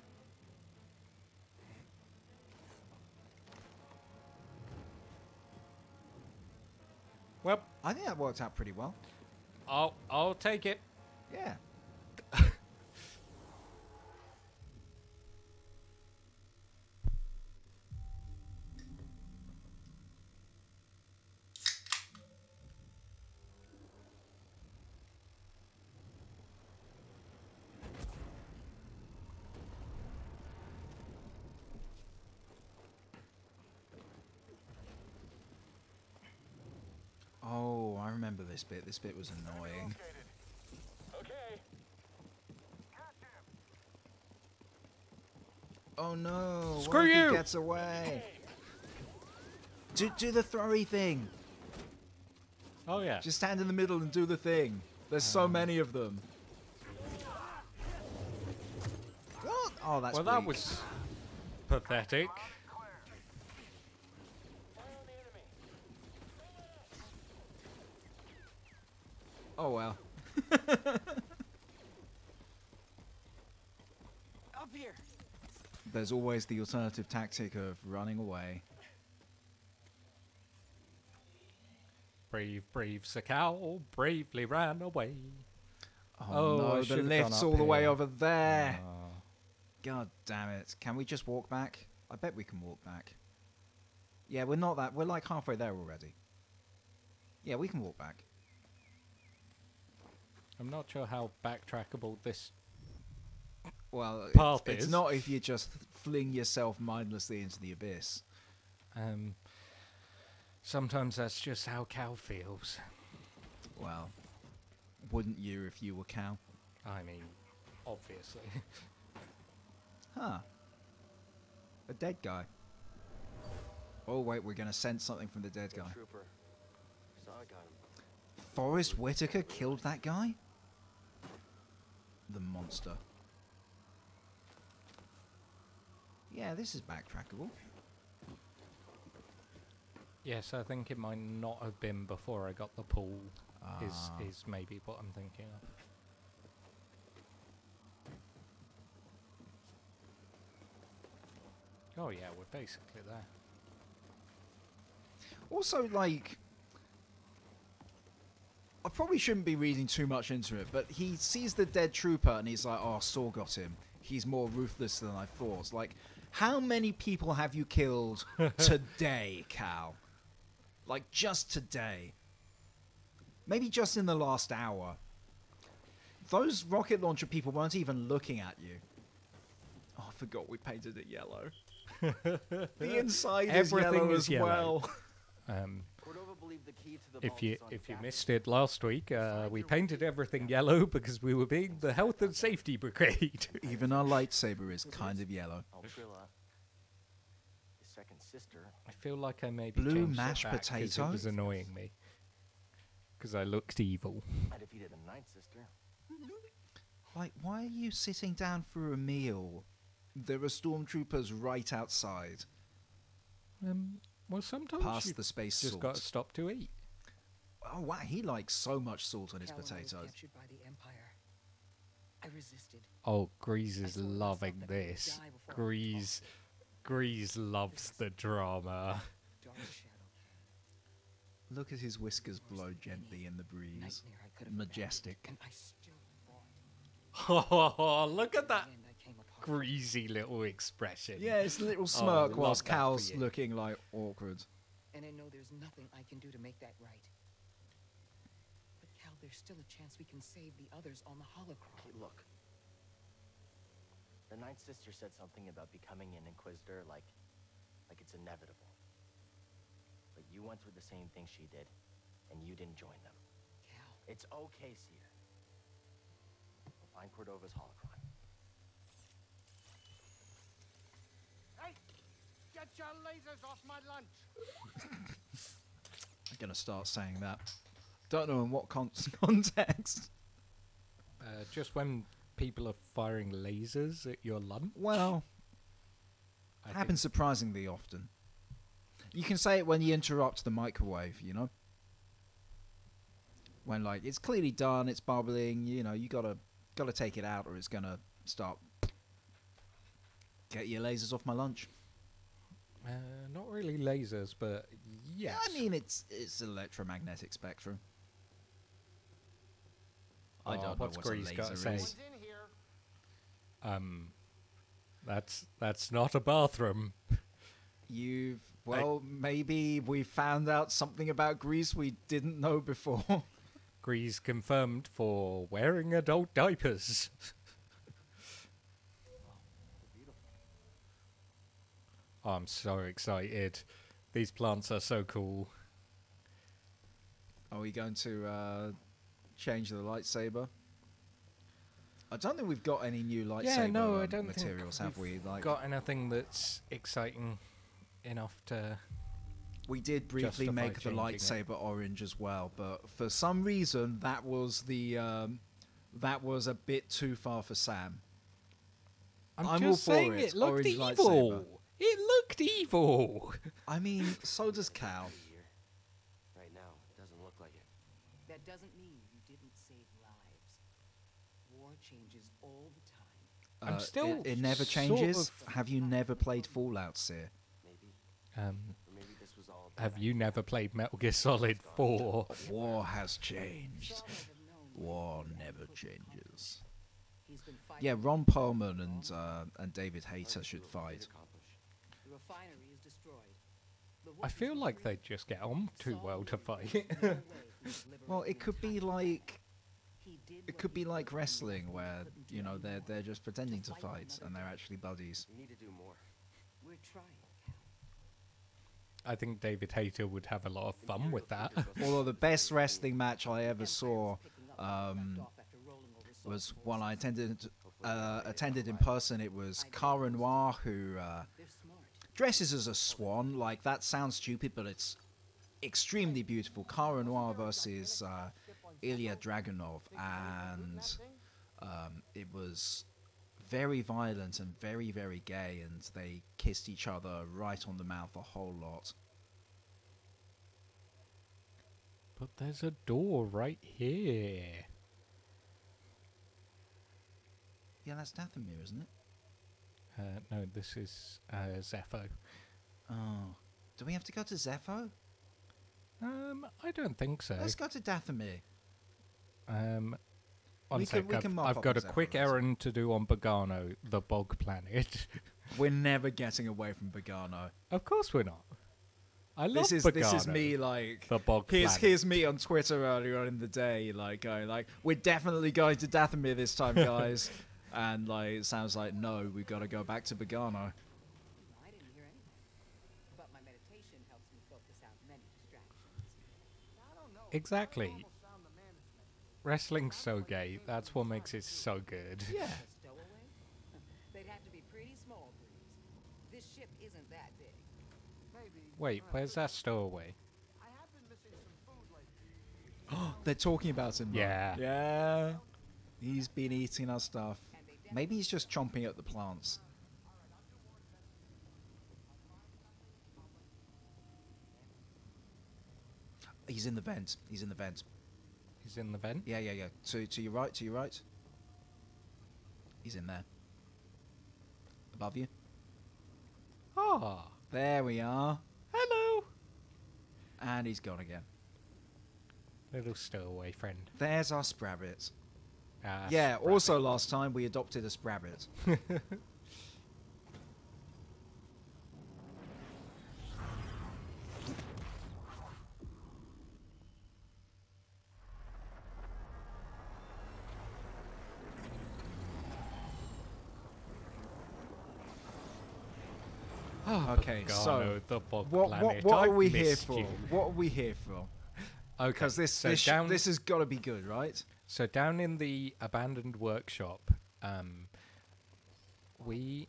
well, I think that worked out pretty well. I'll I'll take it. Yeah. Oh, I remember this bit. This bit was annoying. Okay. Oh no! Screw what you! He gets away. Do do the throwy thing. Oh yeah. Just stand in the middle and do the thing. There's so uh-huh. many of them. What? Oh, that's well, that was pathetic. Oh well. Up here. There's always the alternative tactic of running away. Brave, brave Sakal bravely ran away. Oh, Oh, no, the should've lift's gone all up the way over there. Oh. God damn it. Can we just walk back? I bet we can walk back. Yeah, we're not that. We're like halfway there already. Yeah, we can walk back. I'm not sure how backtrackable this. Well, Path it's, it's not if you just fling yourself mindlessly into the abyss. Um, sometimes that's just how Cal feels. Well, wouldn't you if you were Cal? I mean, obviously. Huh. A dead guy. Oh, wait, we're going to sense something from the dead guy. Trooper. Saw I got. Forest Whitaker killed that guy? The monster. Yeah, this is backtrackable. yes, I think it might not have been before I got the pool. Is Ah. is maybe what I'm thinking of. Oh yeah, we're basically there. Also, like, I probably shouldn't be reading too much into it, but he sees the dead trooper and he's like, "Oh, Saw got him. He's more ruthless than I thought." Like, how many people have you killed today, Cal? Like, just today? Maybe just in the last hour. Those rocket launcher people weren't even looking at you. Oh, I forgot we painted it yellow. the inside is Everything yellow is as yellow. well. Um, if you if you missed it last week, uh, we painted everything yellow because we were being the health and safety brigade. Even our lightsaber is kind of yellow. Second sister. I feel like I maybe Blue mashed back 'cause It was annoying me because I looked evil. I defeated the ninth sister. Like, why are you sitting down for a meal? There are stormtroopers right outside, Um, well, sometimes past you the space just salt. got to stop to eat. Oh wow, he likes so much salt on his Cal and I were potatoes. captured by the Empire. I resisted. Oh, Greez is loving that I would this. die before Greez, Greez loves the drama. Dark Shadow came. Look at his whiskers blow gently in the breeze. Nightmare I could have Majestic. prevented, And I still fought. Oh, look at that greasy little expression. Yeah, it's a little Oh, smirk love whilst Cal's looking like awkward. And I know there's nothing I can do to make that right. But Cal, there's still a chance we can save the others on the holocron. Hey, look. The ninth sister said something about becoming an inquisitor like like it's inevitable. But you went through the same thing she did, and you didn't join them. Cal, It's okay, Cedar. We'll find Cordova's holocron. Lasers off my lunch. I'm gonna start saying that. Don't know in what con- context. Uh, just when people are firing lasers at your lunch. Well, I think- happens surprisingly often. You can say it when you interrupt the microwave, you know? When like it's clearly done, it's bubbling, you know, you gotta gotta take it out or it's gonna start get your lasers off my lunch. Uh, not really lasers, but yes. I mean it's it's electromagnetic spectrum. I Oh, don't know what's what a Greez gotta laser say? is. One's in here. um, that's that's not a bathroom. You've well, maybe we found out something about Greez we didn't know before. Greez confirmed for wearing adult diapers. I'm so excited. These plants are so cool. Are we going to uh, change the lightsaber? I don't think we've got any new lightsaber yeah, no, I um, don't materials, think have we? we've Like got anything that's exciting enough to. we did briefly make the changing it. lightsaber orange as well, but for some reason that was the um, that was a bit too far for Sam. I'm, I'm all just for saying it. it looked Orange evil. lightsaber. It looked evil. I mean, so does Cal. Right now, it doesn't look like it. That doesn't mean you didn't save lives. War changes all the time. I'm Uh, still It, it never sort changes. of- Have you never played Fallout, sir? Maybe. Um, maybe this was all. have you never played Metal Gear Solid 4? War has changed. Shaw may have known War never changes. He's been fighting Yeah, Ron Perlman and uh, and David Hayter should fight. Accomplish. The refinery is destroyed. The I feel like free. they just get on too well to fight. moved away from his Well, it could be like it could be like wrestling where you know they're they're just pretending to fight fight and they're actually buddies. We need to do more. We're trying, I think David Hayter would have a lot of fun with that. Although the best wrestling match I ever saw um, was one I attended uh, attended in person. It was Cara Noir who uh, They're smart. Dresses as a swan. Like that sounds stupid, but it's extremely beautiful. Cara Noir versus uh, Ilya Dragunov, and um, it was very violent and very very gay, and they kissed each other right on the mouth a whole lot. But there's a door right here. Yeah, that's Dathomir, isn't it? Uh, no, this is uh, Zeffo. Oh, do we have to go to Zeffo? Um, I don't think so. Let's go to Dathomir. Um, one We sec, can- we I've, can I've got a quick errand to do on Bogano, the bog planet. We're never getting away from Bogano. of course we're not. I love This is Bogano. this is me like The bog here's planet. here's me on Twitter earlier on in the day, like going like we're definitely going to Dathomir this time, guys. And like it sounds like no, we've got to go back to Bogano. I didn't hear anything. But my meditation helps me focus out many distractions. Exactly. Wrestling's so gay. That's what makes it so good. Yeah. They'd have to be pretty small, This ship isn't that big. Wait, where's that stowaway? I have been missing some food lately. They're talking about him. though. Yeah. Yeah. He's been eating our stuff. Maybe he's just chomping at the plants. He's in the vent. He's in the vent. He's in the vent. Yeah, yeah, yeah. To to your right, to your right. He's in there. Above you. Ah, There we are. hello, And he's gone again. little stowaway friend. There's our Sprabbit. Ah, yeah, Sprabbit. also last time we adopted a Sprabbit. okay, so the what what, what are we here for? you. What are we here for? Okay, Because this so this, down, this has got to be good, right? So down in the abandoned workshop, um, we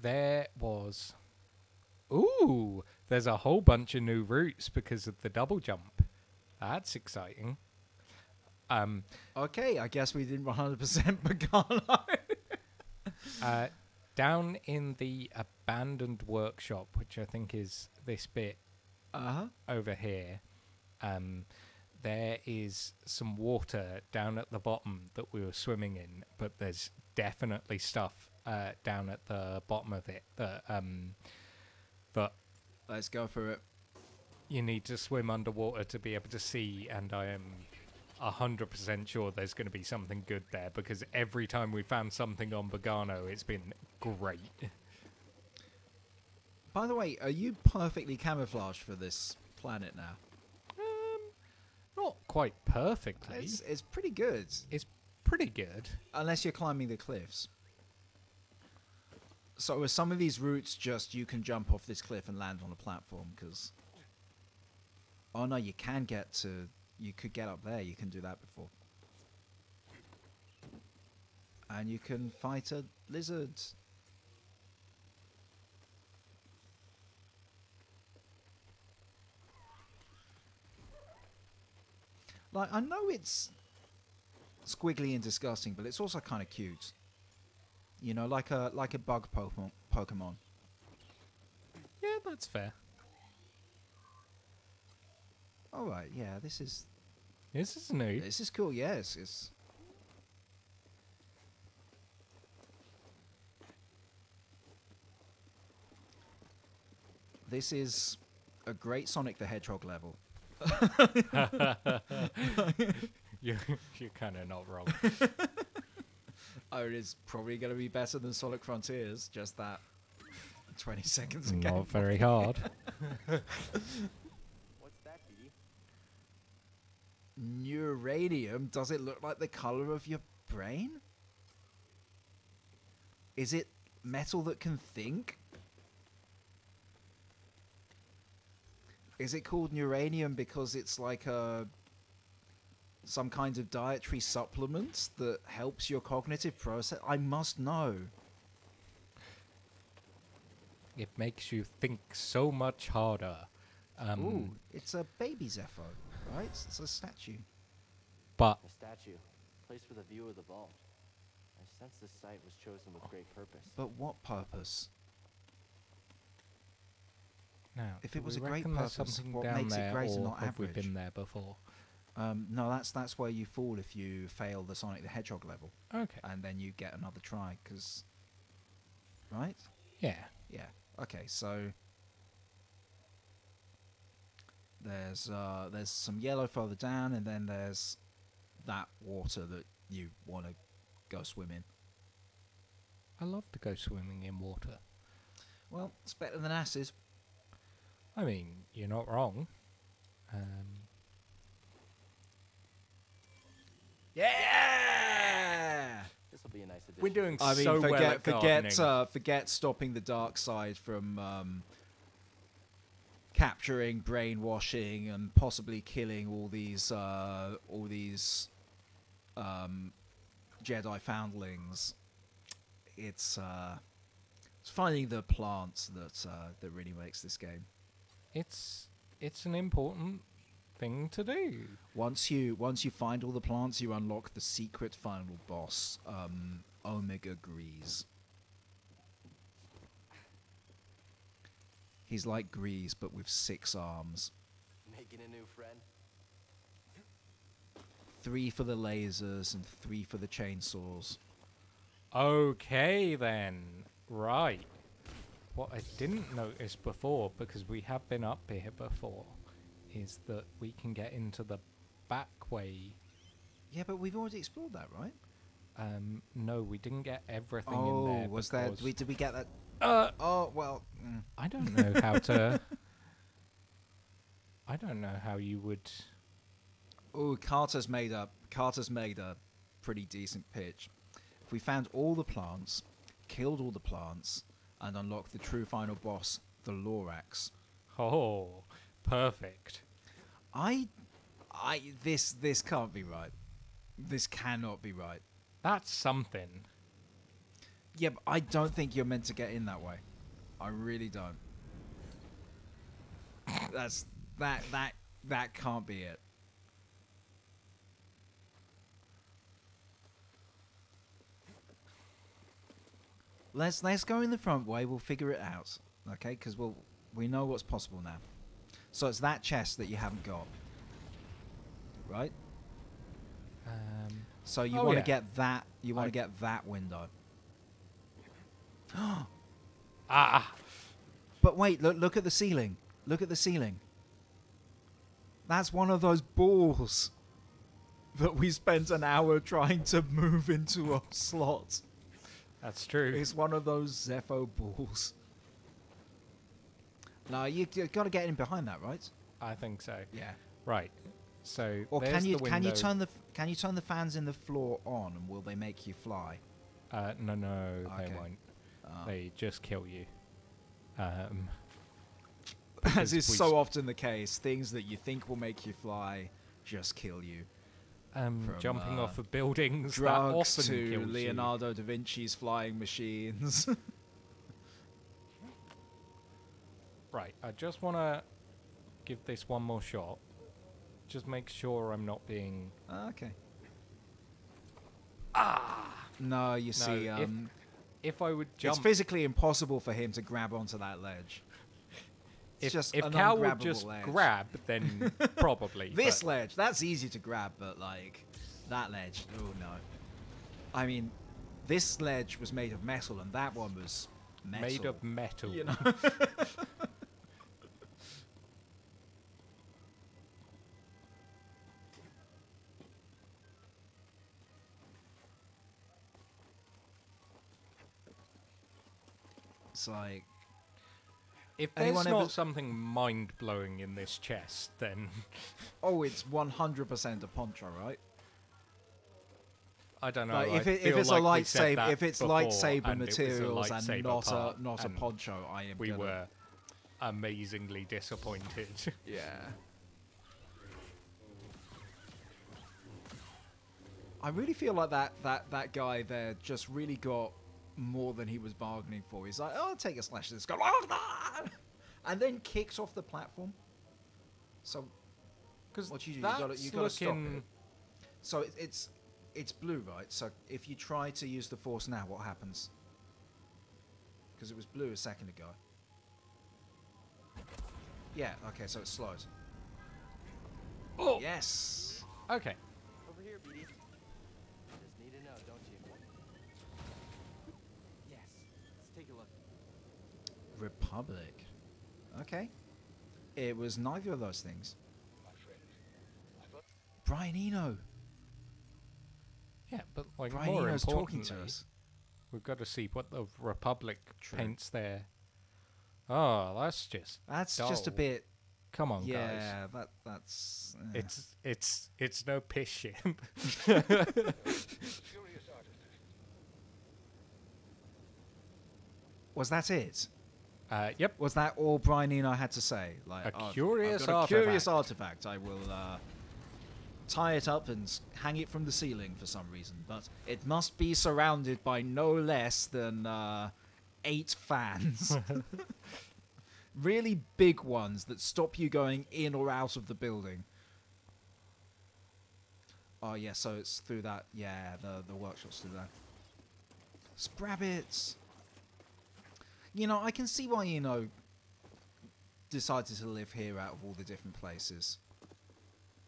there was. Ooh, there's a whole bunch of new routes because of the double jump. That's exciting. Um, Okay, I guess we didn't 100% Bogano. uh, down in the abandoned workshop, which I think is this bit uh huh. over here, um, there is some water down at the bottom that we were swimming in, but there's definitely stuff uh, down at the bottom of it that um, that Let's go for it. you need to swim underwater to be able to see, and I am hundred percent sure there's going to be something good there because every time we found something on Bogano, it's been great. By the way, are you perfectly camouflaged for this planet now? Not quite perfectly. It's, it's pretty good, it's pretty good. unless you're climbing the cliffs. So, are some of these routes just you can jump off this cliff and land on a platform? Because. Oh no, you can get to. You could get up there, you can do that before. And you can fight a lizard. Like, I know it's squiggly and disgusting, but it's also kind of cute. You know, like a like a bug Pokemon. Pokemon. Yeah, that's fair. All right, yeah, this is This is new. this is cool. Yes, it's. This is a great Sonic the Hedgehog level. you, you're kind of not wrong. Oh, it is probably going to be better than Sonic Frontiers. Just that 20 seconds ago. not very hard. What's that, BD? Neuranium? Does it look like the color of your brain? Is it metal that can think? Is it called neuranium because it's like a some kind of dietary supplement that helps your cognitive process? I must know. It makes you think so much harder. Um, Ooh, it's a baby Zeffo, right? It's a statue. But A statue, placed for the view of the vault. I sense this site was chosen with great purpose. But what purpose? Now, If it was a great purpose, something what makes it great and not have we average? been there before? Um, no, that's that's where you fall if you fail the Sonic the Hedgehog level, Okay. and then you get another try. Cause, right? yeah. Yeah. Okay. So there's uh, there's some yellow further down, and then there's that water that you want to go swim in. I love to go swimming in water. Well, it's better than acid. I mean, you're not wrong. Um, Yeah. This will be a nice addition. we're doing I mean, so well forget at forget gardening. uh, forget stopping the dark side from um, capturing, brainwashing, and possibly killing all these uh, all these um, Jedi foundlings. It's uh, it's finding the plants that uh, that really makes this game. It's it's an important thing to do. Once you once you find all the plants, you unlock the secret final boss, um, Omega Greez. He's like Greez, but with six arms. Making a new friend. Three for the lasers and three for the chainsaws. Okay then, right. What I didn't notice before, because we have been up here before, is that we can get into the back way. Yeah, but we've already explored that, right? Um, no, we didn't get everything oh, in there. was that? because- We, did we get that? Uh, Oh well. mm. I don't know how to. I don't know how you would. Oh, Carter's made up. Carter's made a pretty decent pitch. If we found all the plants, killed all the plants, and unlocked the true final boss, the Lorax, Oh, perfect. I, I this this can't be right. This cannot be right. That's something. Yeah, but I don't think you're meant to get in that way. I really don't. That's that that that can't be it. Let's let's go in the front way. We'll figure it out, okay? Because we'll we know what's possible now. So it's that chest that you haven't got, right? Um, So you Oh, want to yeah. get that. You want to get that window. ah, But wait, look look at the ceiling. Look at the ceiling. That's one of those balls that we spent an hour trying to move into a slot. That's true. It's one of those Zeffo balls. No, you, have got to get in behind that, right? I think so. Yeah. Right. So Or can you can you turn the can you turn the fans in the floor on and will they make you fly? Uh, no, no, Okay. they won't. Ah. They just kill you. Um, As is so often the case, things that you think will make you fly just kill you. Um, From, jumping uh, off of buildings that Drugs often to kills you. Leonardo da Vinci's flying machines. Right. I just want to give this one more shot. Just make sure I'm not being. okay. Ah. No, you see, if um, If I would jump. it's physically impossible for him to grab onto that ledge. It's if, just if Cal would just ledge. grab, then probably. This but ledge, that's easy to grab, but like that ledge, oh no. I mean, this ledge was made of metal, and that one was metal. made of metal. you know. it's like If there's Anyone not ever- something mind blowing in this chest, then oh, it's one hundred percent a poncho, right? I don't know. Like, if, it, if it's like a lightsaber, if it's before, lightsaber and materials lightsaber and not part, a not a poncho, I am. We gonna- were amazingly disappointed. Yeah. I really feel like that that that guy there just really got more than he was bargaining for. He's like, "Oh, I'll take a slash." This guy, oh, and then kicks off the platform. So, Because What you do, you gotta- you stop it. so it, it's it's blue, right? So if you try to use the force now, what happens? Because it was blue a second ago. Yeah. Okay. So it slows. Oh, Yes. okay. Republic. Okay. It was neither of those things. Brian Eno. Yeah, but like Brian more Eno's talking to importantly, us. we've got to see what the Republic True. paints there. Oh, that's just That's just a bit. Come on, guys. yeah, that that's. eh. It's it's it's no piss ship. Was that it? Uh, yep. Was that all Brian Eno had to say? Like A "Oh, I've curious got a curious artifact." artifact. I will uh, tie it up and hang it from the ceiling for some reason, but it must be surrounded by no less than uh, eight fans. really big ones that stop you going in or out of the building. Oh yeah, so it's through that. Yeah, the the workshop's through that. Sprabbits. You know, I can see why you know decided to live here out of all the different places.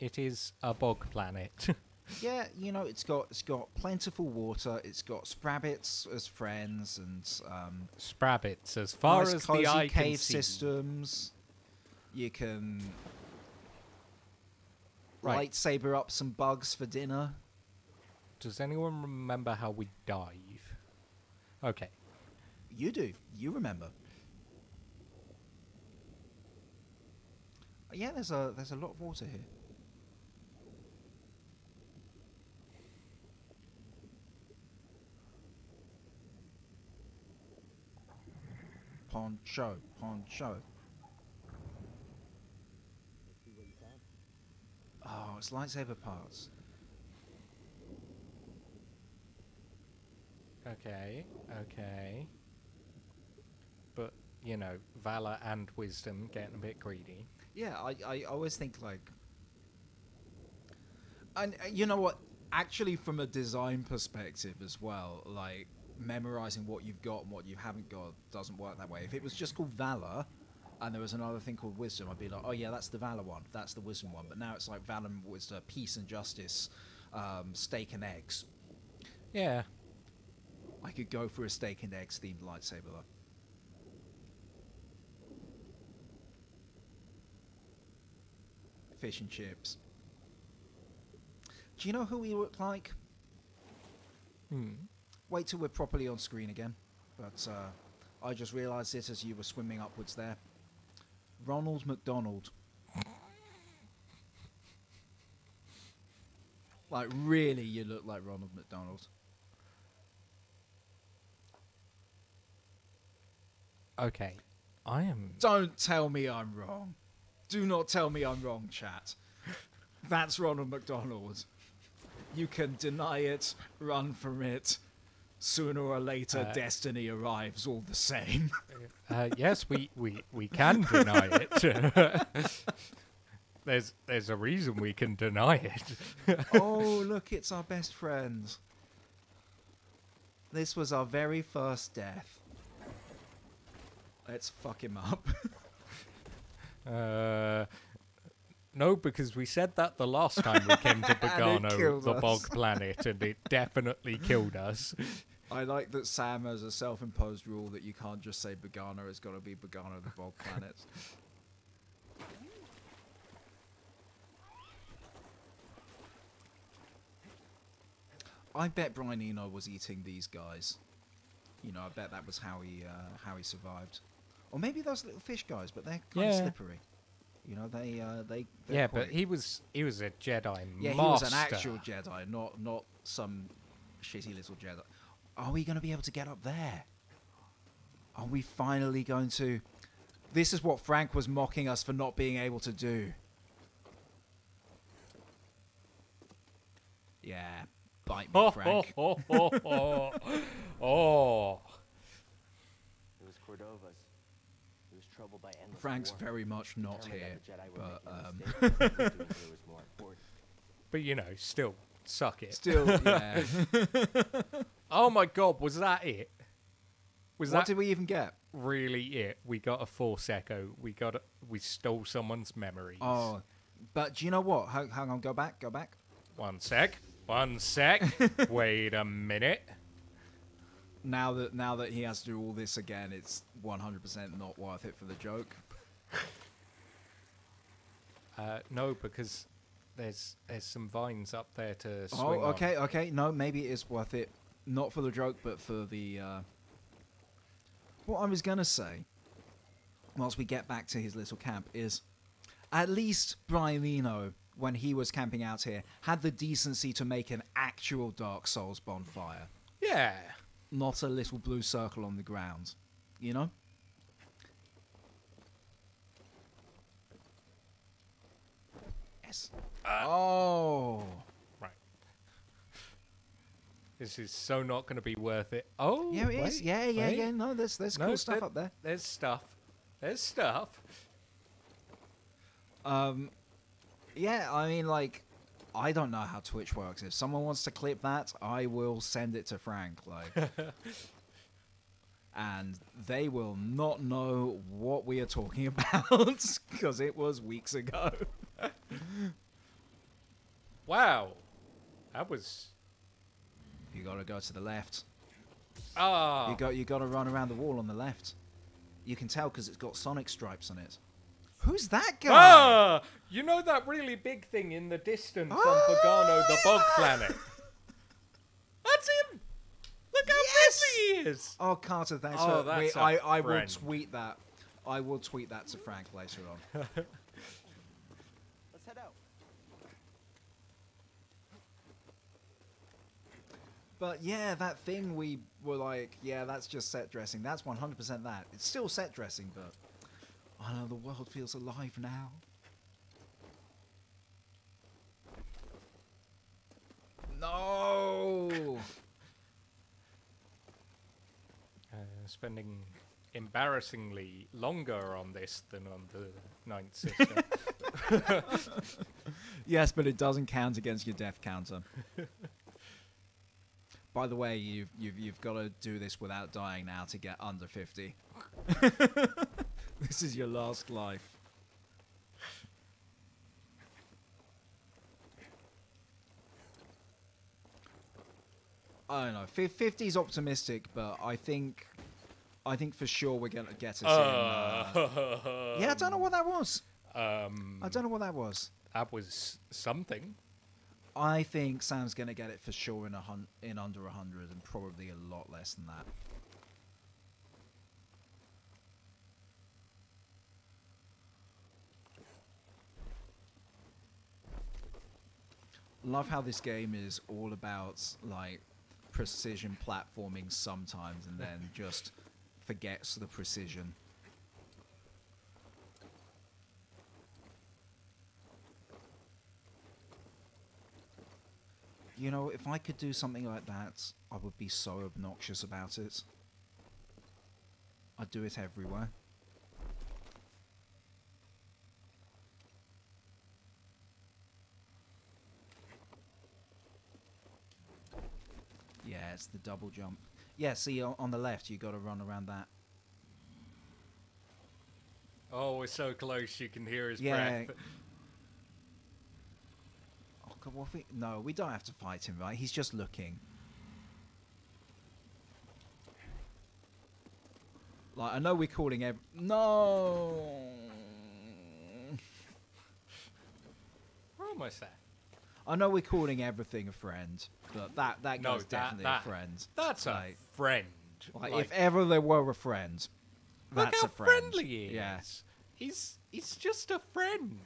It is a bog planet. Yeah, you know, it's got it's got plentiful water. It's got sprabbits as friends and um, Sprabbits, as far nice as the eye can cave see. systems. You can Right. lightsaber up some bugs for dinner. Does anyone remember how we dive? Okay. You do. You remember. Yeah, there's a there's a lot of water here. Poncho, poncho. Oh, it's lightsaber parts. Okay, okay. You know, valor and wisdom getting a bit greedy. Yeah, I, I always think like, and uh, you know what? Actually, from a design perspective as well, like memorizing what you've got and what you haven't got doesn't work that way. If it was just called valor, and there was another thing called wisdom, I'd be like, oh yeah, that's the valor one, that's the wisdom one. But now it's like valor and wisdom, peace and justice, um, steak and eggs. Yeah. I could go for a steak and eggs themed lightsaber Fish and chips. Do you know who he looked like? Hmm. Wait till we're properly on screen again. But uh, I just realised this as you were swimming upwards there. Ronald McDonald. like really, you look like Ronald McDonald. Okay. I am. Don't tell me I'm wrong. Do not tell me I'm wrong, chat. That's Ronald McDonald. You can deny it, run from it. Sooner or later, Uh, destiny arrives all the same. Uh, yes, we, we, we can deny it. there's there's a reason we can deny it. oh, look, it's our best friend. This was our very first death. Let's fuck him up. Uh, no, because we said that the last time we came to Bogano, the us. bog planet, and it definitely killed us. I like that Sam has a self-imposed rule that you can't just say Bogano, it's got to be Bogano the Bog Planet. I bet Brian Eno was eating these guys. You know, I bet that was how he uh, how he survived. Or maybe those little fish guys, but they're kind of slippery. You know, they uh, they they're yeah, but he was he was a Jedi yeah, he was an actual Jedi, not not some shitty little Jedi. Are we going to be able to get up there? Are we finally going to? This is what Frank was mocking us for not being able to do. Yeah, bite me, Oh, Frank. oh, oh, oh, oh. It was Cordova's. It was trouble by endless Frank's war. very much not here, that the Jedi were but um, mistake, and what they were doing here was more important. But you know, still suck it. still, yeah. Oh my god, was that it? Was what that did we even get? really it? We got a Force Echo. We got a, we stole someone's memories. Oh, but do you know what? Hang, hang on, go back, go back. One sec. One sec. Wait a minute. Now that now that he has to do all this again, it's 100% not worth it for the joke. Uh, no, because there's there's some vines up there to swing Oh, on. okay, okay. No, maybe it is worth it. Not for the joke, but for the. Uh... What I was gonna say, whilst we get back to his little camp, is at least Brian Eno, when he was camping out here, had the decency to make an actual Dark Souls bonfire, Yeah. Not a little blue circle on the ground. You know? Yes. oh. Right. This is so not going to be worth it. Oh, Yeah, it is. wait, Yeah, yeah, wait. yeah. No, there's there's No, cool stuff there- up there. There's stuff. There's stuff. Um, yeah, I mean, like, I don't know how Twitch works. If someone wants to clip that, I will send it to Frank. Like, and they will not know what we are talking about because it was weeks ago. Wow. That was. You gotta go to the left. Ah. You got you gotta run around the wall on the left. You can tell because it's got Sonic stripes on it. Who's that guy? Ah! You know that really big thing in the distance on Bogano, the bog Ah! planet? That's him! Look how Yes! busy he is! Oh, Carter, thanks Oh, for. that's Wait, a I, I will tweet that. I will tweet that to Frank later on. Let's head out. But yeah, that thing we were like, yeah, that's just set dressing. That's 100% that. It's still set dressing, but I know the world feels alive now. No! Uh, spending embarrassingly longer on this than on the Ninth Sister. Yes, but it doesn't count against your death counter. By the way, you've you've you've got to do this without dying now to get under fifty. this is your last life. I don't know. Fifty is optimistic, but I think, I think for sure we're gonna get us in. Uh, yeah, I don't know what that was. um, I don't know what that was. that was something. I think Sam's going to get it for sure in a hun- in under 100 and probably a lot less than that. Love how this game is all about like precision platforming sometimes and then just forgets the precision. You know, if I could do something like that, I would be so obnoxious about it. I'd do it everywhere. Yeah, it's the double jump. Yeah, see, on the left, you got to run around that. Oh, we're so close you can hear his Yeah. breath. Oh, God, what we... No, we don't have to fight him, right? He's just looking. Like, I know we're calling ev... No! We're almost there. I know we're calling everything a friend, but that, that No, guy's that- definitely that- a friend. That's a friend. Like, Like, if ever there were a friend, look that's how a friend. friendly he is. Yeah. He's he's just a friend.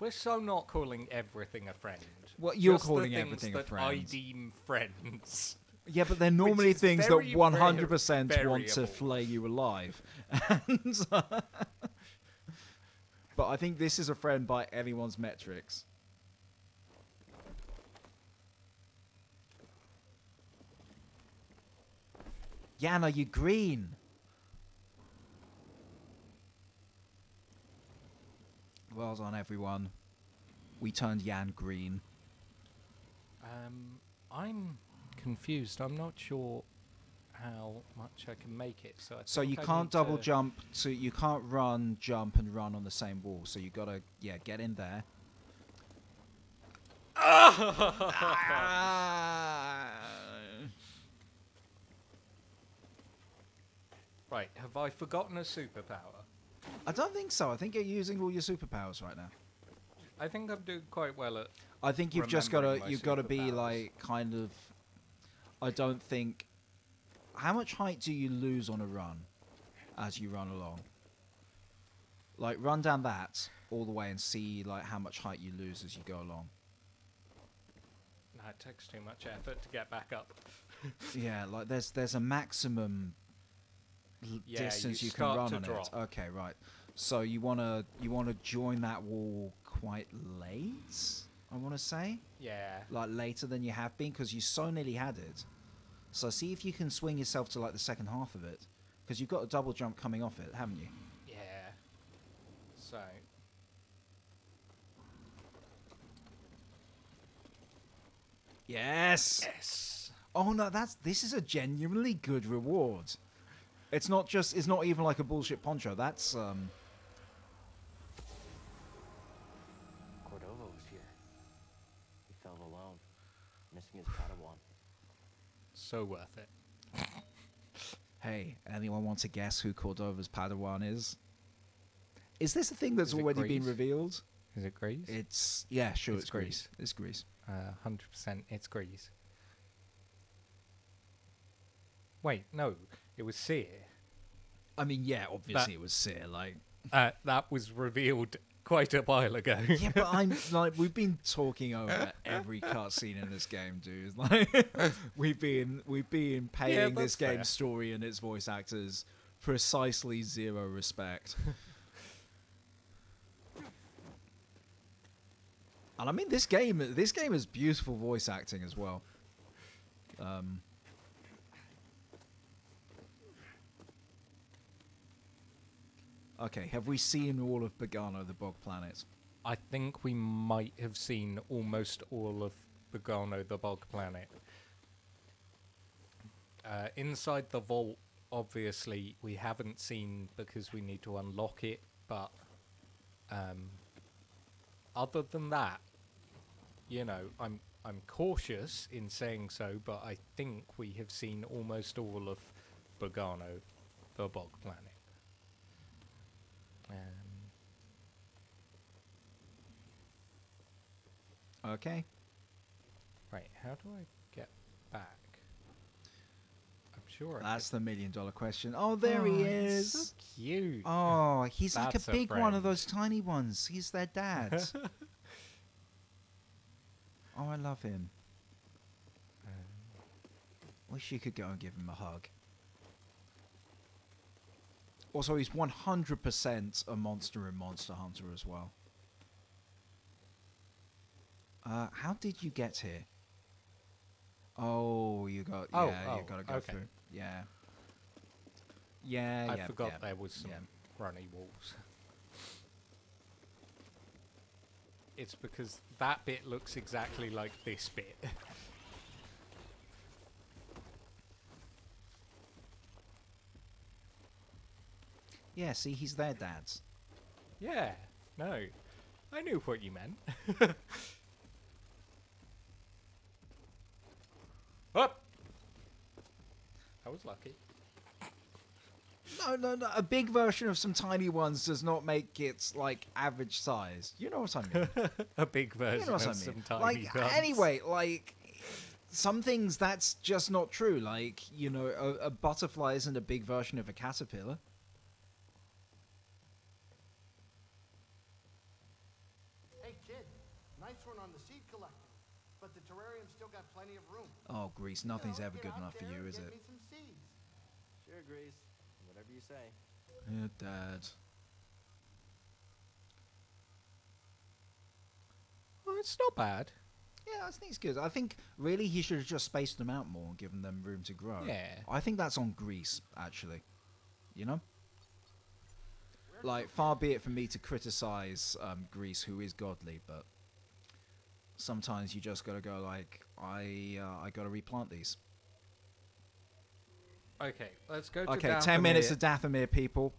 We're so not calling everything a friend. Well, you're Just calling things everything a friend. I deem friends. Yeah, but they're normally things that 100% very want to flay you alive. And, uh, but I think this is a friend by anyone's metrics. Yana, you green. Well done, everyone. We turned Yan green. Um, I'm confused. I'm not sure how much I can make it. So I So you I can't double to- jump. So you can't run, jump, and run on the same wall. So you gotta, yeah, get in there. Right. Have I forgotten a superpower? I don't think so. I think you're using all your superpowers right now. I think I'm doing quite well at. I think you've just gotta, you've gotta be like kind of. I don't think. How much height do you lose on a run, as you run along? Like run down that all the way and see like how much height you lose as you go along. Nah, it takes too much effort to get back up. Yeah, like there's there's a maximum Yeah, distance you, can run on drop. it. Okay, right. So you wanna you wanna join that wall quite late. I want to say Yeah. like later than you have been because you so nearly had it. So see if you can swing yourself to like the second half of it because you've got a double jump coming off it, haven't you? Yeah. So. Yes. Yes. Oh no, that's this is a genuinely good reward. It's not just it's not even like a bullshit poncho. That's um Cordova was here. He felt alone, missing his Padawan. So worth it. Hey, anyone want to guess who Cordova's Padawan is? Is this a thing that's Is it already been revealed? Is it Greez? It's yeah, sure, It's it's, Greez. It's Greez. Uh, hundred percent. It's Greez. Wait, no, it was Cere. I mean, yeah, obviously it was Cere. Like, Uh, that was revealed quite a while ago. yeah, but I'm like, we've been talking over every cutscene in this game, dude. Like, we've been we've been paying this that's fair. game's story and its voice actors precisely zero respect. And I mean, this game this game has beautiful voice acting as well. Um, okay, have we seen all of Bogano, the Bog Planet? I think we might have seen almost all of Bogano, the bog planet. Uh, inside the vault, obviously, we haven't seen because we need to unlock it, but um, other than that, you know, I'm I'm cautious in saying so, but I think we have seen almost all of Bogano, the bog planet. Um, Okay. Right, how do I get back? I'm sure That's the million dollar question. Oh, there he Oh, it's is. So cute. Oh, he's like a That's a big one of those tiny ones. He's their dad. oh, I love him. Wish you could go and give him a hug. Also, he's 100% a monster in Monster Hunter as well. Uh, how did you get here? Oh, you got Oh, yeah, you oh, got to go okay. through. Yeah. Yeah, I yeah. forgot yeah, there was some yeah. runny walls. It's because that bit looks exactly like this bit. Yeah, see, he's their dads. yeah, no. I knew what you meant. Up! I was lucky. No, no, no. A big version of some tiny ones does not make it like average size. You know what I mean? A big version you know what of I some tiny like guns. anyway, like some things that's just not true. Like you know, a, a butterfly isn't a big version of a caterpillar. Hey, kid. Nice one on the seed collecting. But the terrarium's still got plenty of room. Oh, Greez, nothing's You know, ever good enough for you, is it? me some seeds. Sure, Greez. Whatever you say. Yeah, Dad. Oh, it's not bad. Yeah, I think it's good. I think really he should have just spaced them out more and given them room to grow. Yeah. I think that's on Greez, actually. You know? Like, far be it from me to criticize um, Greez, who is godly, but sometimes you just gotta go like, I uh, I gotta replant these. Okay, let's go to Okay, ten minutes Dathomir. of Dathomir, people.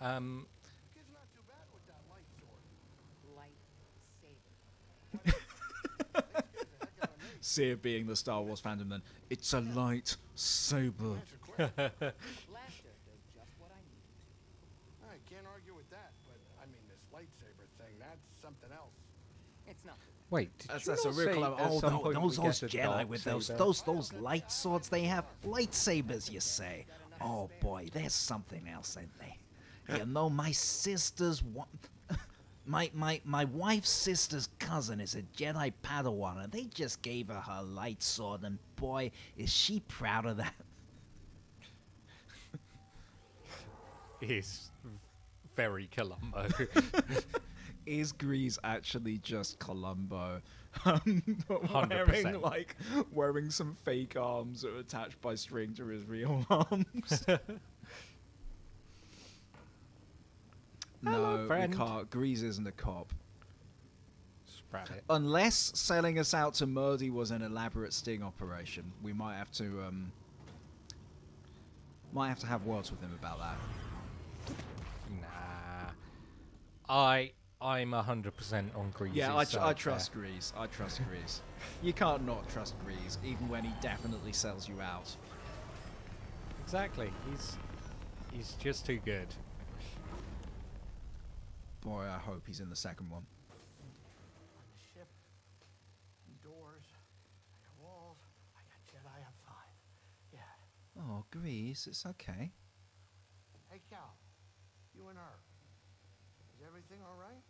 Um, Kid's not too bad with that light sword. Light saber. Scares the heck out of me. Cere being the Star Wars fandom, then it's a light saber. Answer quick. Blaster does just what I need it to. I can't argue with that, but I mean, this lightsaber thing, that's something else. It's not. Wait, did That's, you that's a real say clever. at Oh, some no, point those we those Jedi with those those those light swords they have lightsabers. You say? Oh boy, there's something else, ain't they? You know, my sister's wa- my my my wife's sister's cousin is a Jedi Padawan, and they just gave her her light sword, and boy, is she proud of that. is very Columbo. Is Greez actually just Columbo? Um, wearing like wearing some fake arms that are attached by string to his real arms. No, friend. we can't. Greez isn't a cop. Unless selling us out to Murdy was an elaborate sting operation, we might have to um, might have to have words with him about that. Nah. I I'm hundred percent on Greasy's Yeah, I, tr- I trust there. Greez. I trust Greez. You can't not trust Greez, even when he definitely sells you out. Exactly. He's he's just too good. Boy, I hope he's in the second one. On the ship, doors, I got walls, I got Jedi, I'm fine. Yeah. Oh, Greez, it's okay. Hey, Cal, you and her. Is everything all right?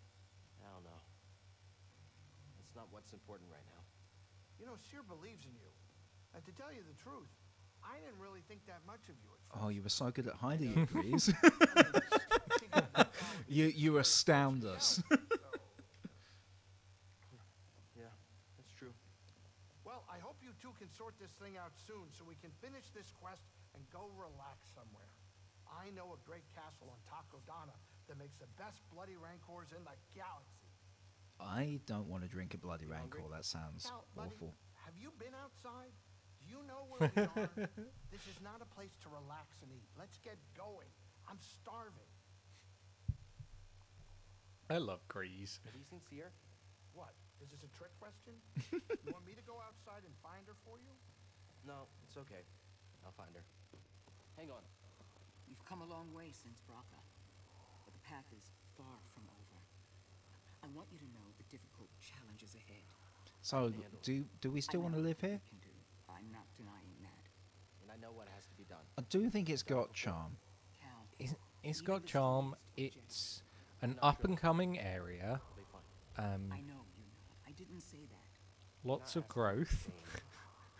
I don't know. That's what's important right now. You know, Cere believes in you. And to tell you the truth, I didn't really think that much of you at first. Oh, you were so good at hiding it, Greez. I mean, she got the quality you you astound us. Yeah, that's true. Well, Well, I hope you two can sort this thing out soon so we can finish this quest and go relax somewhere. I know a great castle on Takodana that makes the best bloody rancors in the galaxy. I don't want to drink a bloody hungry? rancor. That sounds Now, buddy, awful. have you been outside? Do you know where we are? this is not a place to relax and eat. Let's get going. I'm starving. I love Greez. Have you seen Cere? What? Is this a trick question? you want me to go outside and find her for you? No, it's okay. I'll find her. Hang on. We've come a long way since Bracca, but the path is far from over. I want you to know the difficult challenges ahead. So, do do we still want to live here? we Can do. I'm not denying that. And I know what has to be done. I do think it's got charm. Cal, It's, it's even got charm. It's an up and coming area. It'll be fine. Um, I know you're. I didn't say that. lots of growth.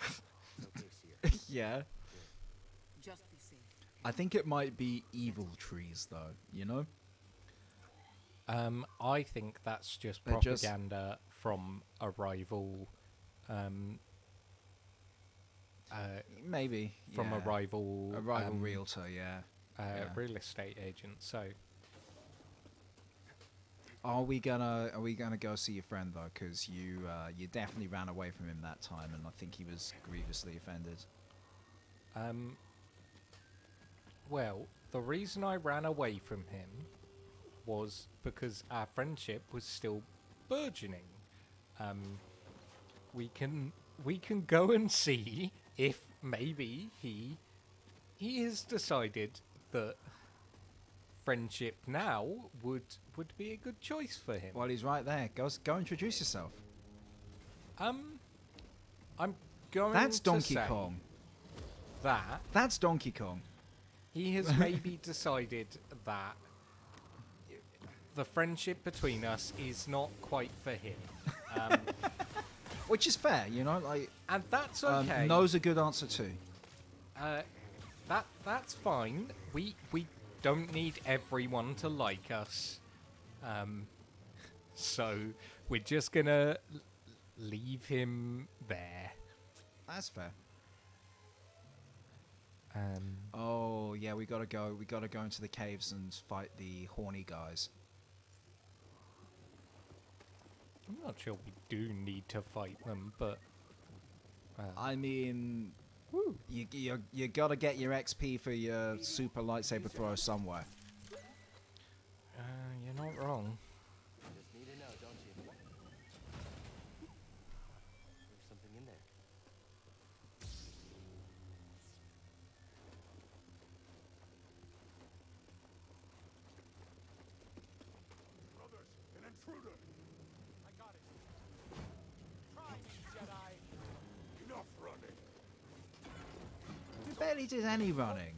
It's okay, Cere. yeah. Just be safe. I think it might be evil trees, though. You know. Um, I think that's just They're just- propaganda from a rival. Um, uh, Maybe from a rival. A rival um, realtor, yeah. uh, yeah. real estate agent. So Are we gonna Are we gonna go see your friend though? Because you uh, you definitely ran away from him that time, and I think he was grievously offended. Um, well, the reason I ran away from him was because our friendship was still burgeoning. Um, we can we can go and see if maybe he he has decided that friendship now would would be a good choice for him. Well, he's right there. Go go introduce yourself. Um, I'm going. That's Donkey Kong. That That's Donkey Kong. He has maybe decided that the friendship between us is not quite for him. Um, Which is fair, you know. Like, and that's um, okay. no's a good answer too. Uh, that that's fine. We we don't need everyone to like us. Um, so we're just gonna leave him there. That's fair. Um, Oh yeah, we gotta go. We gotta go into the caves and fight the horny guys. I'm not sure we do need to fight them, but uh, I mean, woo. you you you gotta get your XP for your super lightsaber throw somewhere. Uh, you're not wrong. You just need to know, don't you? There's something in there. Brothers, an intruder. I got it. Try me, Jedi. Enough running. We barely did any running.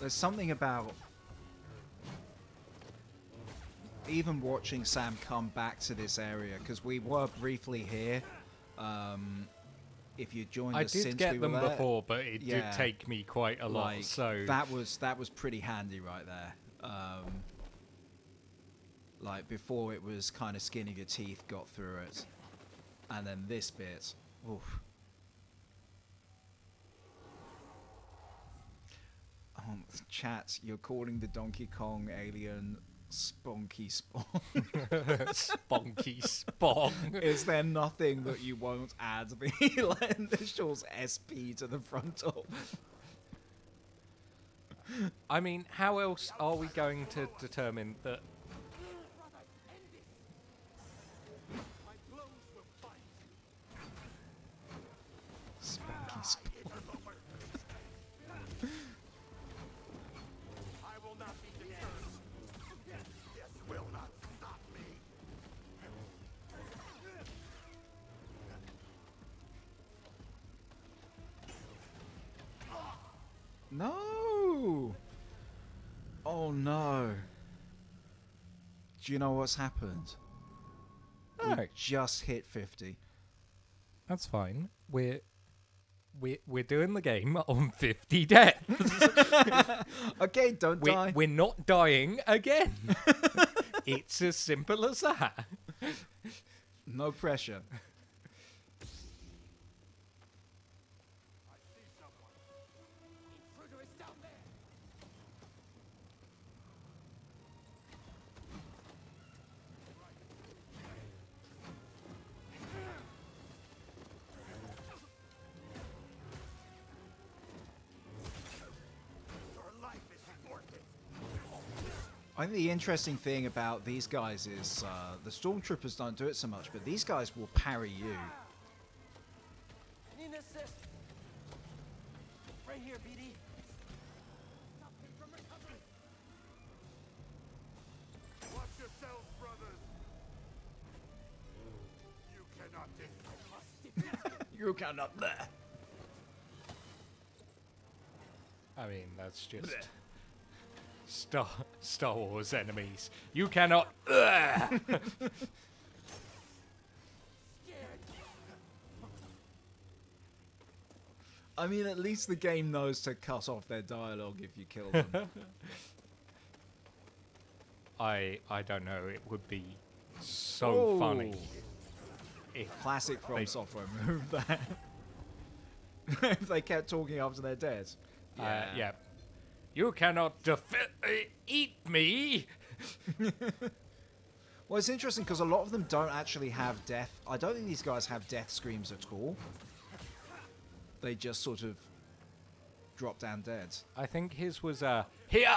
There's something about even watching Sam come back to this area because we were briefly here. Um, if you joined I us did get them there, before, but it Yeah. did take me quite a lot. like So that was that was pretty handy right there. Um, like before, it was kind of skin of your teeth got through it, and then this bit, oof. Um, chat, you're calling the Donkey Kong alien Spunky Spawn. spunky spong. Is there nothing that you won't add the initials SP to the front of? I mean, how else are we going to determine that? No! Oh no. Do you know what's happened? No, We just hit 50. that's fine. We're we're, we're doing the game on 50 deaths. Okay, don't we're, die. we're not dying again. it's as simple as that. No pressure. Think the interesting thing about these guys is uh, the stormtroopers don't do it so much, but these guys will parry you. Need assist. Right here, BD. Stop him from recovering. Watch yourselves, brothers. You cannot. You cannot there. I mean, that's just Star Star Wars enemies. You cannot. I mean, at least the game knows to cut off their dialogue if you kill them. I I don't know. It would be so funny if Classic From They- Software move that. if they kept talking after they're dead. Uh, yeah. You cannot defi- eat me. Well, it's interesting because a lot of them don't actually have death. I don't think these guys have death screams at all. They just sort of drop down dead. I think his was uh, here.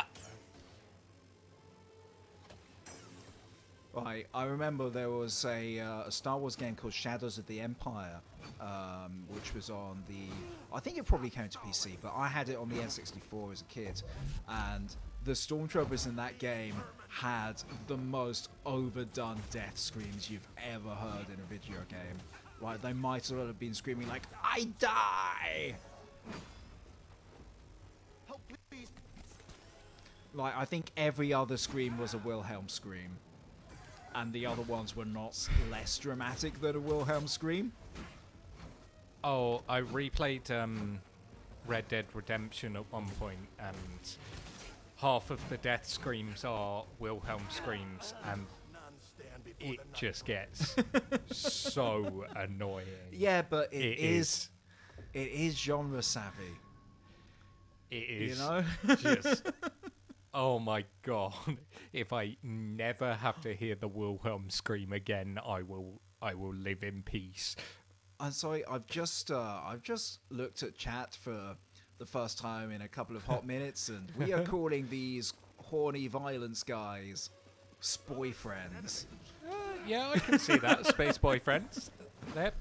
Right, I remember there was a, uh, a Star Wars game called Shadows of the Empire, um, which was on the. I think it probably came to PC, but I had it on the N64 as a kid, and the stormtroopers in that game had the most overdone death screams you've ever heard in a video game. Like they might as well have been screaming like "I die." Help, please. Like I think every other scream was a Wilhelm scream, and the other ones were not less dramatic than a Wilhelm scream. Oh, I replayed um, Red Dead Redemption at one point, and half of the death screams are Wilhelm screams, and None stand before it just gets so annoying. Yeah, but It is, it is genre savvy. It is You know? just. Oh my god! If I never have to hear the Wilhelm scream again, I will. I will live in peace. I'm sorry, I've just uh, I've just looked at chat for the first time in a couple of hot minutes, and we are calling these horny violence guys boyfriends. Uh, yeah, I can see that. Space boyfriends. Yep.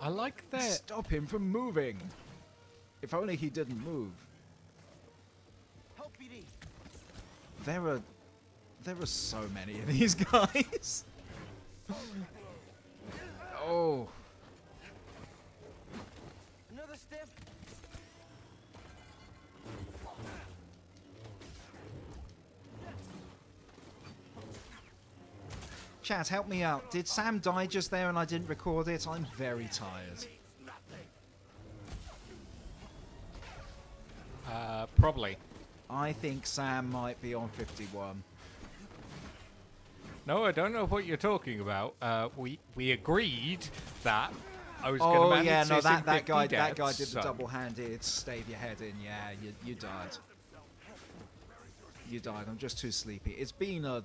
I like that. Stop him from moving. If only he didn't move. Help, BD. There are there are so many of these guys. oh, Another stiff. Chat, help me out. Did Sam die just there and I didn't record it? I'm very tired. Uh, probably. I think Sam might be on 51. No, I don't know what you're talking about. Uh, we we agreed that I was going to Oh manage yeah, no, that, that 50 guy that guy deaths, did the so- double-handed stave your head in. Yeah, you you died. You died. I'm just too sleepy. It's been a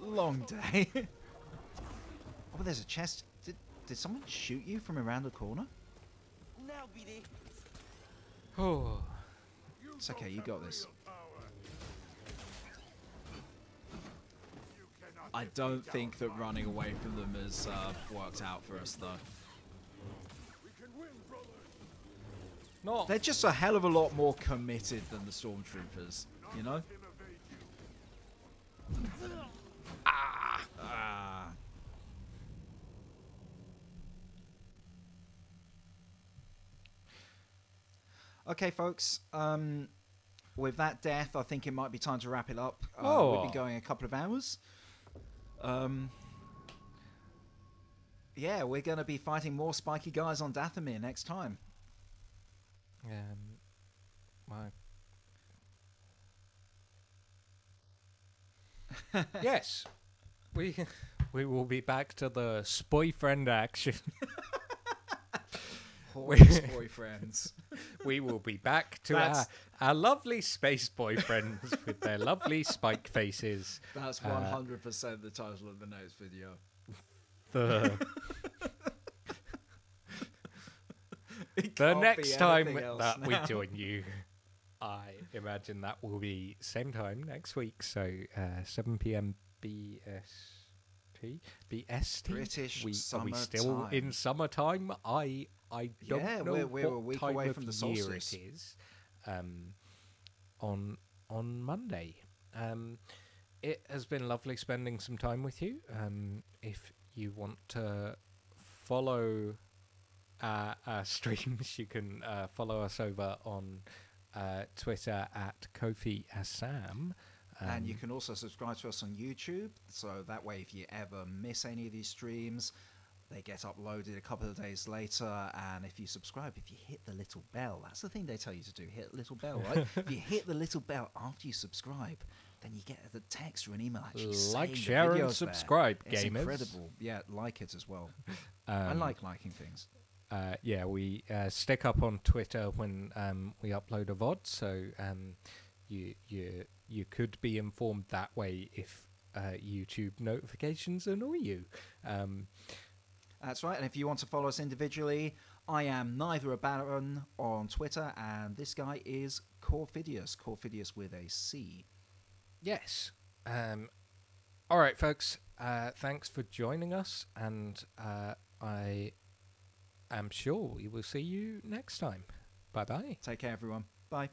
long day. Oh, there's a chest. Did did someone shoot you from around the corner? Now, BD. Oh, It's okay. You got this. I don't think that running away from them has uh, worked out for us though. no. They're just a hell of a lot more committed than the stormtroopers, you know? Ah. Okay, folks. Um, with that death, I think it might be time to wrap it up. Uh, Oh. We've been going a couple of hours. Um, yeah, we're going to be fighting more spiky guys on Dathomir next time. Um, my... yes, we we will be back to the boyfriend action. Horse boyfriends. we will be back to our, our lovely space boyfriends with their lovely spike faces. That's Uh, 100% the title of the next video. The the next time that we join you, I imagine that will be same time next week. So uh, 7 p.m. BST BST. British we, Are we still in summertime? I I don't Yeah, know we're- we're a what week time away of from the year it is. Um, on on Monday. Um, it has been lovely spending some time with you. Um, if you want to follow our, our streams, you can uh, follow us over on uh, Twitter at Kofi Assam. and you Um, can also subscribe to us on YouTube, so that way, if you ever miss any of these streams, they get uploaded a couple of days later. And if you subscribe, if you hit the little bell, that's the thing they tell you to do hit the little bell, right? if you hit the little bell after you subscribe, then you get the text or an email actually Like, share, and video's there. subscribe, It's gamers. incredible. Yeah, like it as well. I um, like liking things. uh, yeah, we uh, stick up on Twitter when um, we upload a VOD, so um, you you you could be informed that way if uh, YouTube notifications annoy you. Um, That's right. And if you want to follow us individually, I am neither a baron on Twitter, and this guy is Corfidius. Corfidius with a C. yes. Um, all right, folks. Uh, thanks for joining us, and uh, I am sure we will see you next time. Bye bye. Take care, everyone. Bye.